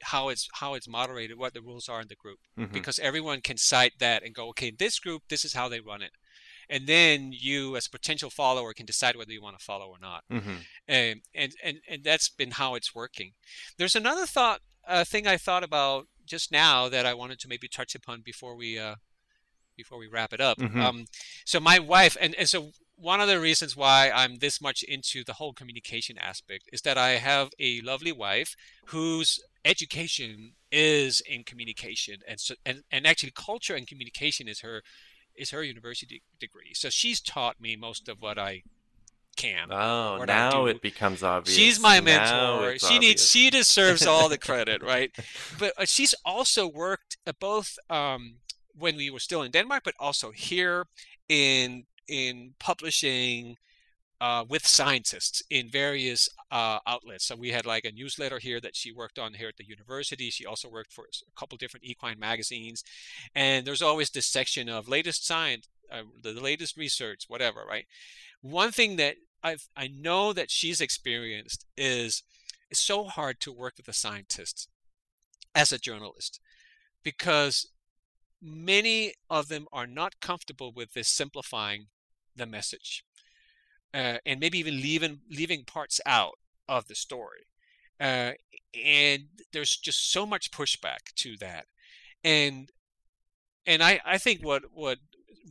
how it's how it's moderated what the rules are in the group. Mhm. because everyone can cite that and go okay in this group this is how they run it and then you as a potential follower can decide whether you want to follow or not mm-hmm. and and and, and that's been how it's working there's another thought uh, thing i thought about just now that i wanted to maybe touch upon before we uh before we wrap it up Mhm. um so my wife and, and so one of the reasons why i'm this much into the whole communication aspect is that i have a lovely wife whose education is in communication and so and, and actually culture and communication is her is her university degree so she's taught me most of what i can oh now it becomes obvious She's my mentor. She needs. She deserves all the credit, <laughs> right? But uh, she's also worked at both um, when we were still in Denmark, but also here in in publishing uh, with scientists in various uh, outlets. So we had like a newsletter here that she worked on here at the university. She also worked for a couple different equine magazines, and there's always this section of latest science, uh, the latest research, whatever, right? One thing that I've I know that she's experienced is it's so hard to work with a scientist as a journalist because many of them are not comfortable with this simplifying the message uh, and maybe even leaving leaving parts out of the story uh, and there's just so much pushback to that and and I, I think what what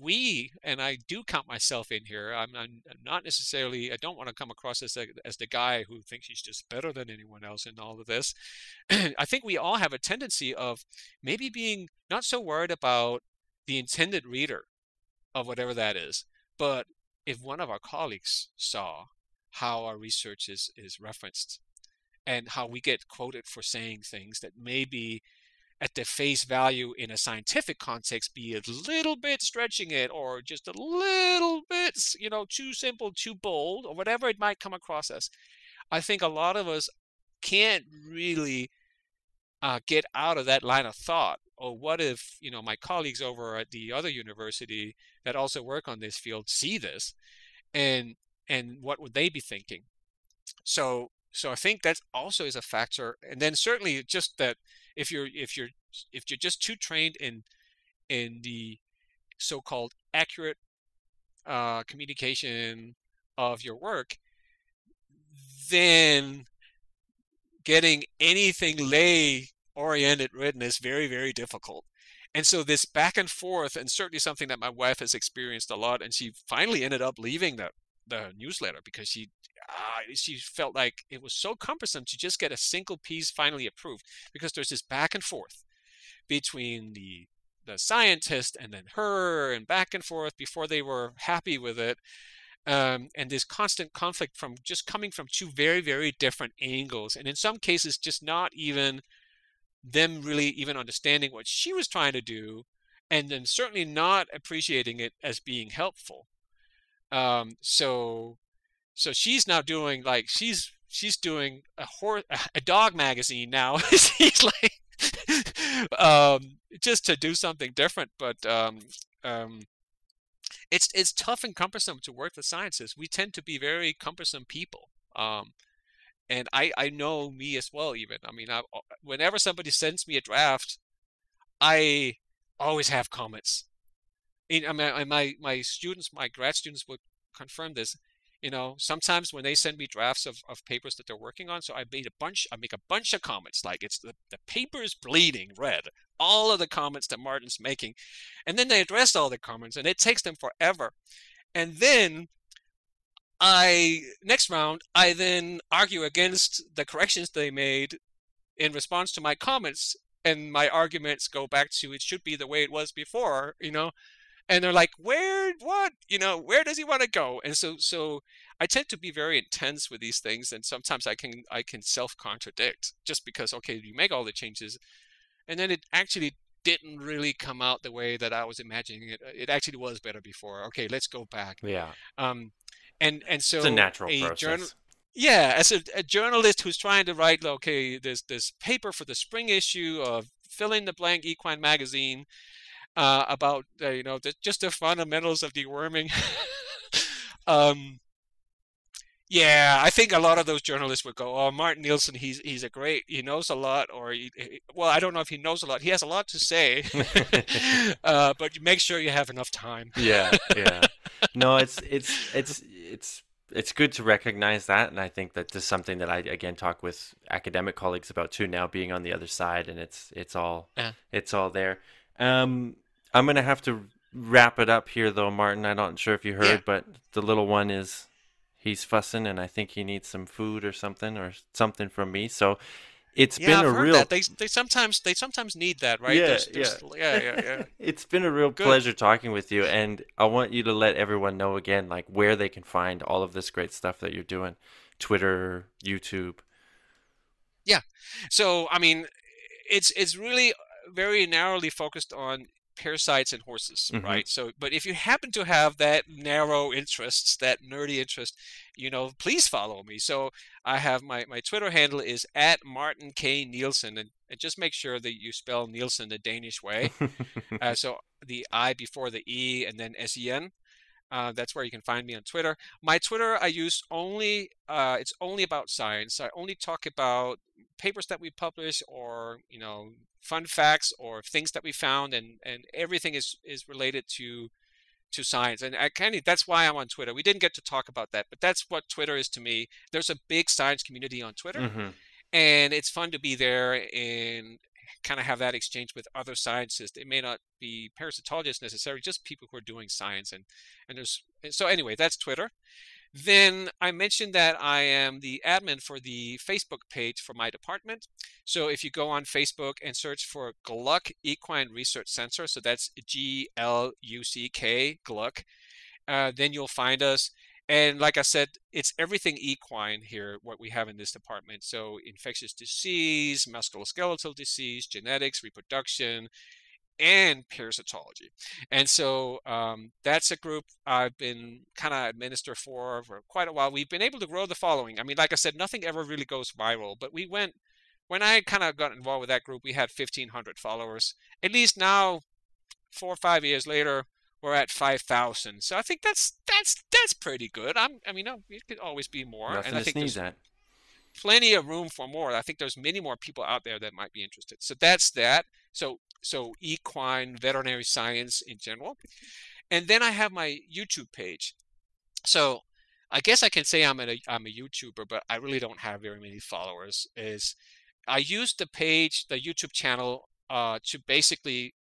we and I do count myself in here. I'm, I'm not necessarily. I don't want to come across as a, as the guy who thinks he's just better than anyone else in all of this. <clears throat> I think we all have a tendency of maybe being not so worried about the intended reader of whatever that is, but if one of our colleagues saw how our research is is referenced and how we get quoted for saying things that maybe at the face value in a scientific context be a little bit stretching it or just a little bit, you know, too simple, too bold, or whatever it might come across as. I think a lot of us can't really uh, get out of that line of thought. Or what if, you know, my colleagues over at the other university that also work on this field see this, and and what would they be thinking? So so I think that also is a factor. And then certainly just that if you're if you're if you're just too trained in in the so-called accurate uh, communication of your work, then getting anything lay oriented written is very very difficult. And so this back and forth, and certainly something that my wife has experienced a lot, and she finally ended up leaving the the newsletter because she uh, she felt like it was so cumbersome to just get a single piece finally approved because there's this back and forth between the the scientist and then her and back and forth before they were happy with it um, and this constant conflict from just coming from two very very different angles and in some cases just not even them really even understanding what she was trying to do and then certainly not appreciating it as being helpful um, so so she's now doing like she's she's doing a horse a dog magazine now. <laughs> she's like um, just to do something different, but um, um, it's it's tough and cumbersome to work with scientists. We tend to be very cumbersome people. And I, I know me as well even i mean I, uh, whenever somebody sends me a draft i always have comments. I mean, my my students my grad students would confirm this you know sometimes when they send me drafts of, of papers that they're working on so i made a bunch i make a bunch of comments like it's the, the paper is bleeding red all of the comments that martin's making and then they address all the comments and it takes them forever. And then i next round i then argue against the corrections they made in response to my comments and my arguments go back to it should be the way it was before you know? And they're like where what? You know where does he want to go? And so so i tend to be very intense with these things and sometimes i can i can self contradict just because okay you make all the changes and then it actually didn't really come out the way that i was imagining it it actually was better before. Okay let's go back. Yeah. Um and and so it's a natural a process journal, yeah as a, a journalist who's trying to write okay this this paper for the spring issue of fill in the blank equine magazine uh, about uh, you know the, just the fundamentals of deworming. <laughs> um, yeah, I think a lot of those journalists would go, "Oh, Martin Nielsen, he's he's a great, he knows a lot." Or, he, he, well, I don't know if he knows a lot. He has a lot to say, <laughs> <laughs> uh, but make sure you have enough time. yeah, yeah. No, it's it's it's it's it's good to recognize that, and I think that this is something that I again talk with academic colleagues about too. Now being on the other side, and it's it's all yeah. it's all there. Um, I'm gonna have to wrap it up here, though, Martin. I'm not sure if you heard, yeah. but the little one is he's fussing, and I think he needs some food or something, or something from me. So it's yeah, been I've a heard real. That. They they sometimes they sometimes need that, right? Yeah, there's, there's, yeah. yeah, yeah, <laughs> yeah. it's been a real Good. pleasure talking with you, and I want you to let everyone know again, like where they can find all of this great stuff that you're doing, Twitter, YouTube. Yeah, so I mean, it's it's really very narrowly focused on parasites and horses, mm-hmm. right? So, but if you happen to have that narrow interests, that nerdy interest, you know, please follow me. So I have my, my Twitter handle is at Martin K Nielsen, and, and just make sure that you spell Nielsen the Danish way. <laughs> uh, so the I before the E and then S E N. Uh, that's where you can find me on Twitter. My Twitter I use only uh, it's only about science. I only talk about papers that we publish or you know fun facts or things that we found and and everything is is related to to science and I kind of that's why I'm on Twitter. We didn't get to talk about that, but that's what Twitter is to me. There's a big science community on Twitter. Mm-hmm. And it's fun to be there and kind of have that exchange with other scientists. It may not be parasitologists necessarily, just people who are doing science. And, and there's so anyway, that's Twitter. Then I mentioned that I am the admin for the Facebook page for my department. So if you go on Facebook and search for Gluck Equine Research Center, so that's G L U C K, Gluck, uh, then you'll find us. And like I said, it's everything equine here, what we have in this department. So infectious disease, musculoskeletal disease, genetics, reproduction, and parasitology. And so um, that's a group I've been kind of administer for for quite a while. We've been able to grow the following. I mean, like I said, nothing ever really goes viral, but we went, when I kind of got involved with that group, we had 1,500 followers. At least now, four or five years later, we're at 5,000. So I think that's that's that's pretty good. I'm, I mean, no, it could always be more. Nothing and I think there's at. plenty of room for more. I think there's many more people out there that might be interested. So that's that. So so equine veterinary science in general. And then I have my YouTube page. So I guess I can say I'm a I'm a YouTuber, but I really don't have very many followers. Is I use the page, the YouTube channel, uh, to basically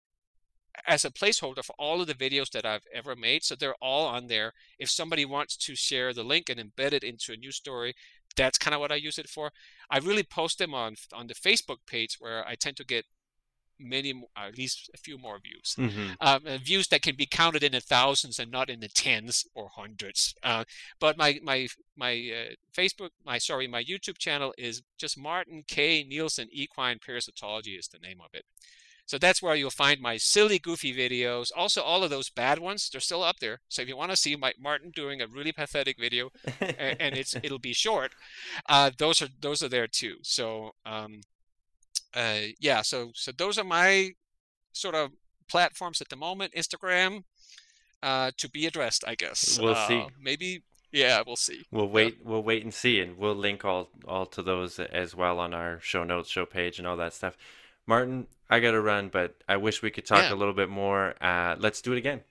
as a placeholder for all of the videos that I've ever made. So they're all on there. If somebody wants to share the link and embed it into a news story, that's kind of what I use it for. I really post them on on the Facebook page where I tend to get many, mo- at least a few more views. Mm-hmm. Um, uh, views that can be counted in the thousands and not in the tens or hundreds. Uh, but my my my uh, Facebook, my sorry, my YouTube channel is just Martin K Nielsen Equine Parasitology is the name of it. So that's where you'll find my silly, goofy videos. Also, all of those bad ones, they're still up there. So if you want to see my Martin doing a really pathetic video, <laughs> and it's it'll be short, uh, those are those are there too. So um, uh, yeah, so so those are my sort of platforms at the moment. Instagram uh, to be addressed, I guess. We'll see. Uh, Maybe yeah, we'll see. We'll wait. We'll wait and see, and we'll link all all to those as well on our show notes, show page, and all that stuff. Martin, I gotta run, but I wish we could talk Yeah. a little bit more. Uh, let's do it again.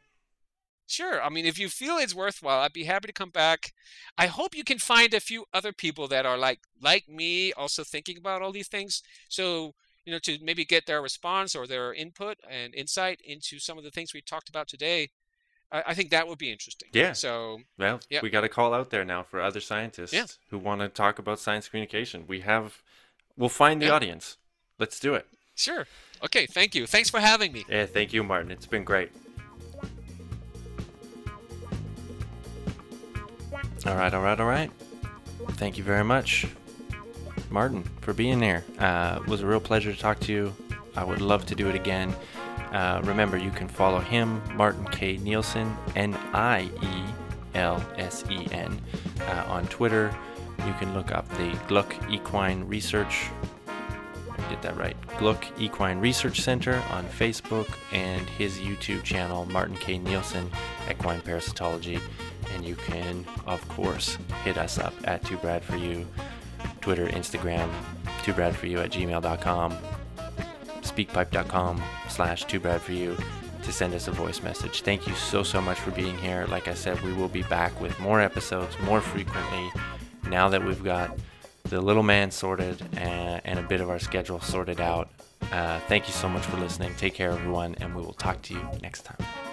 Sure. I mean, if you feel it's worthwhile, I'd be happy to come back. I hope you can find a few other people that are like like me, also thinking about all these things. So, you know, to maybe get their response or their input and insight into some of the things we talked about today. I, I think that would be interesting. Yeah. So, Well, Yep. we got a call out there now for other scientists Yeah. who want to talk about science communication. We have, we'll find the Yeah. audience. Let's do it. Sure. Okay. Thank you. Thanks for having me. Yeah, thank you, Martin. It's been great. All right, all right, all right. Thank you very much, Martin, for being here. Uh, it was a real pleasure to talk to you. I would love to do it again. Uh, remember, you can follow him, Martin K. Nielsen, N I E L S E N, uh, on Twitter. You can look up the Gluck Equine Research get that right. Gluck Equine Research Center on Facebook and his YouTube channel, Martin K. Nielsen Equine Parasitology. And you can, of course, hit us up at 2brad for you, Twitter, Instagram, 2brad for you at gmail.com, speakpipe.com slash 2brad for you to send us a voice message. Thank you so, so much for being here. Like I said, we will be back with more episodes more frequently now that we've got the little man sorted and, and a bit of our schedule sorted out. Uh, thank you so much for listening. Take care, everyone, and we will talk to you next time.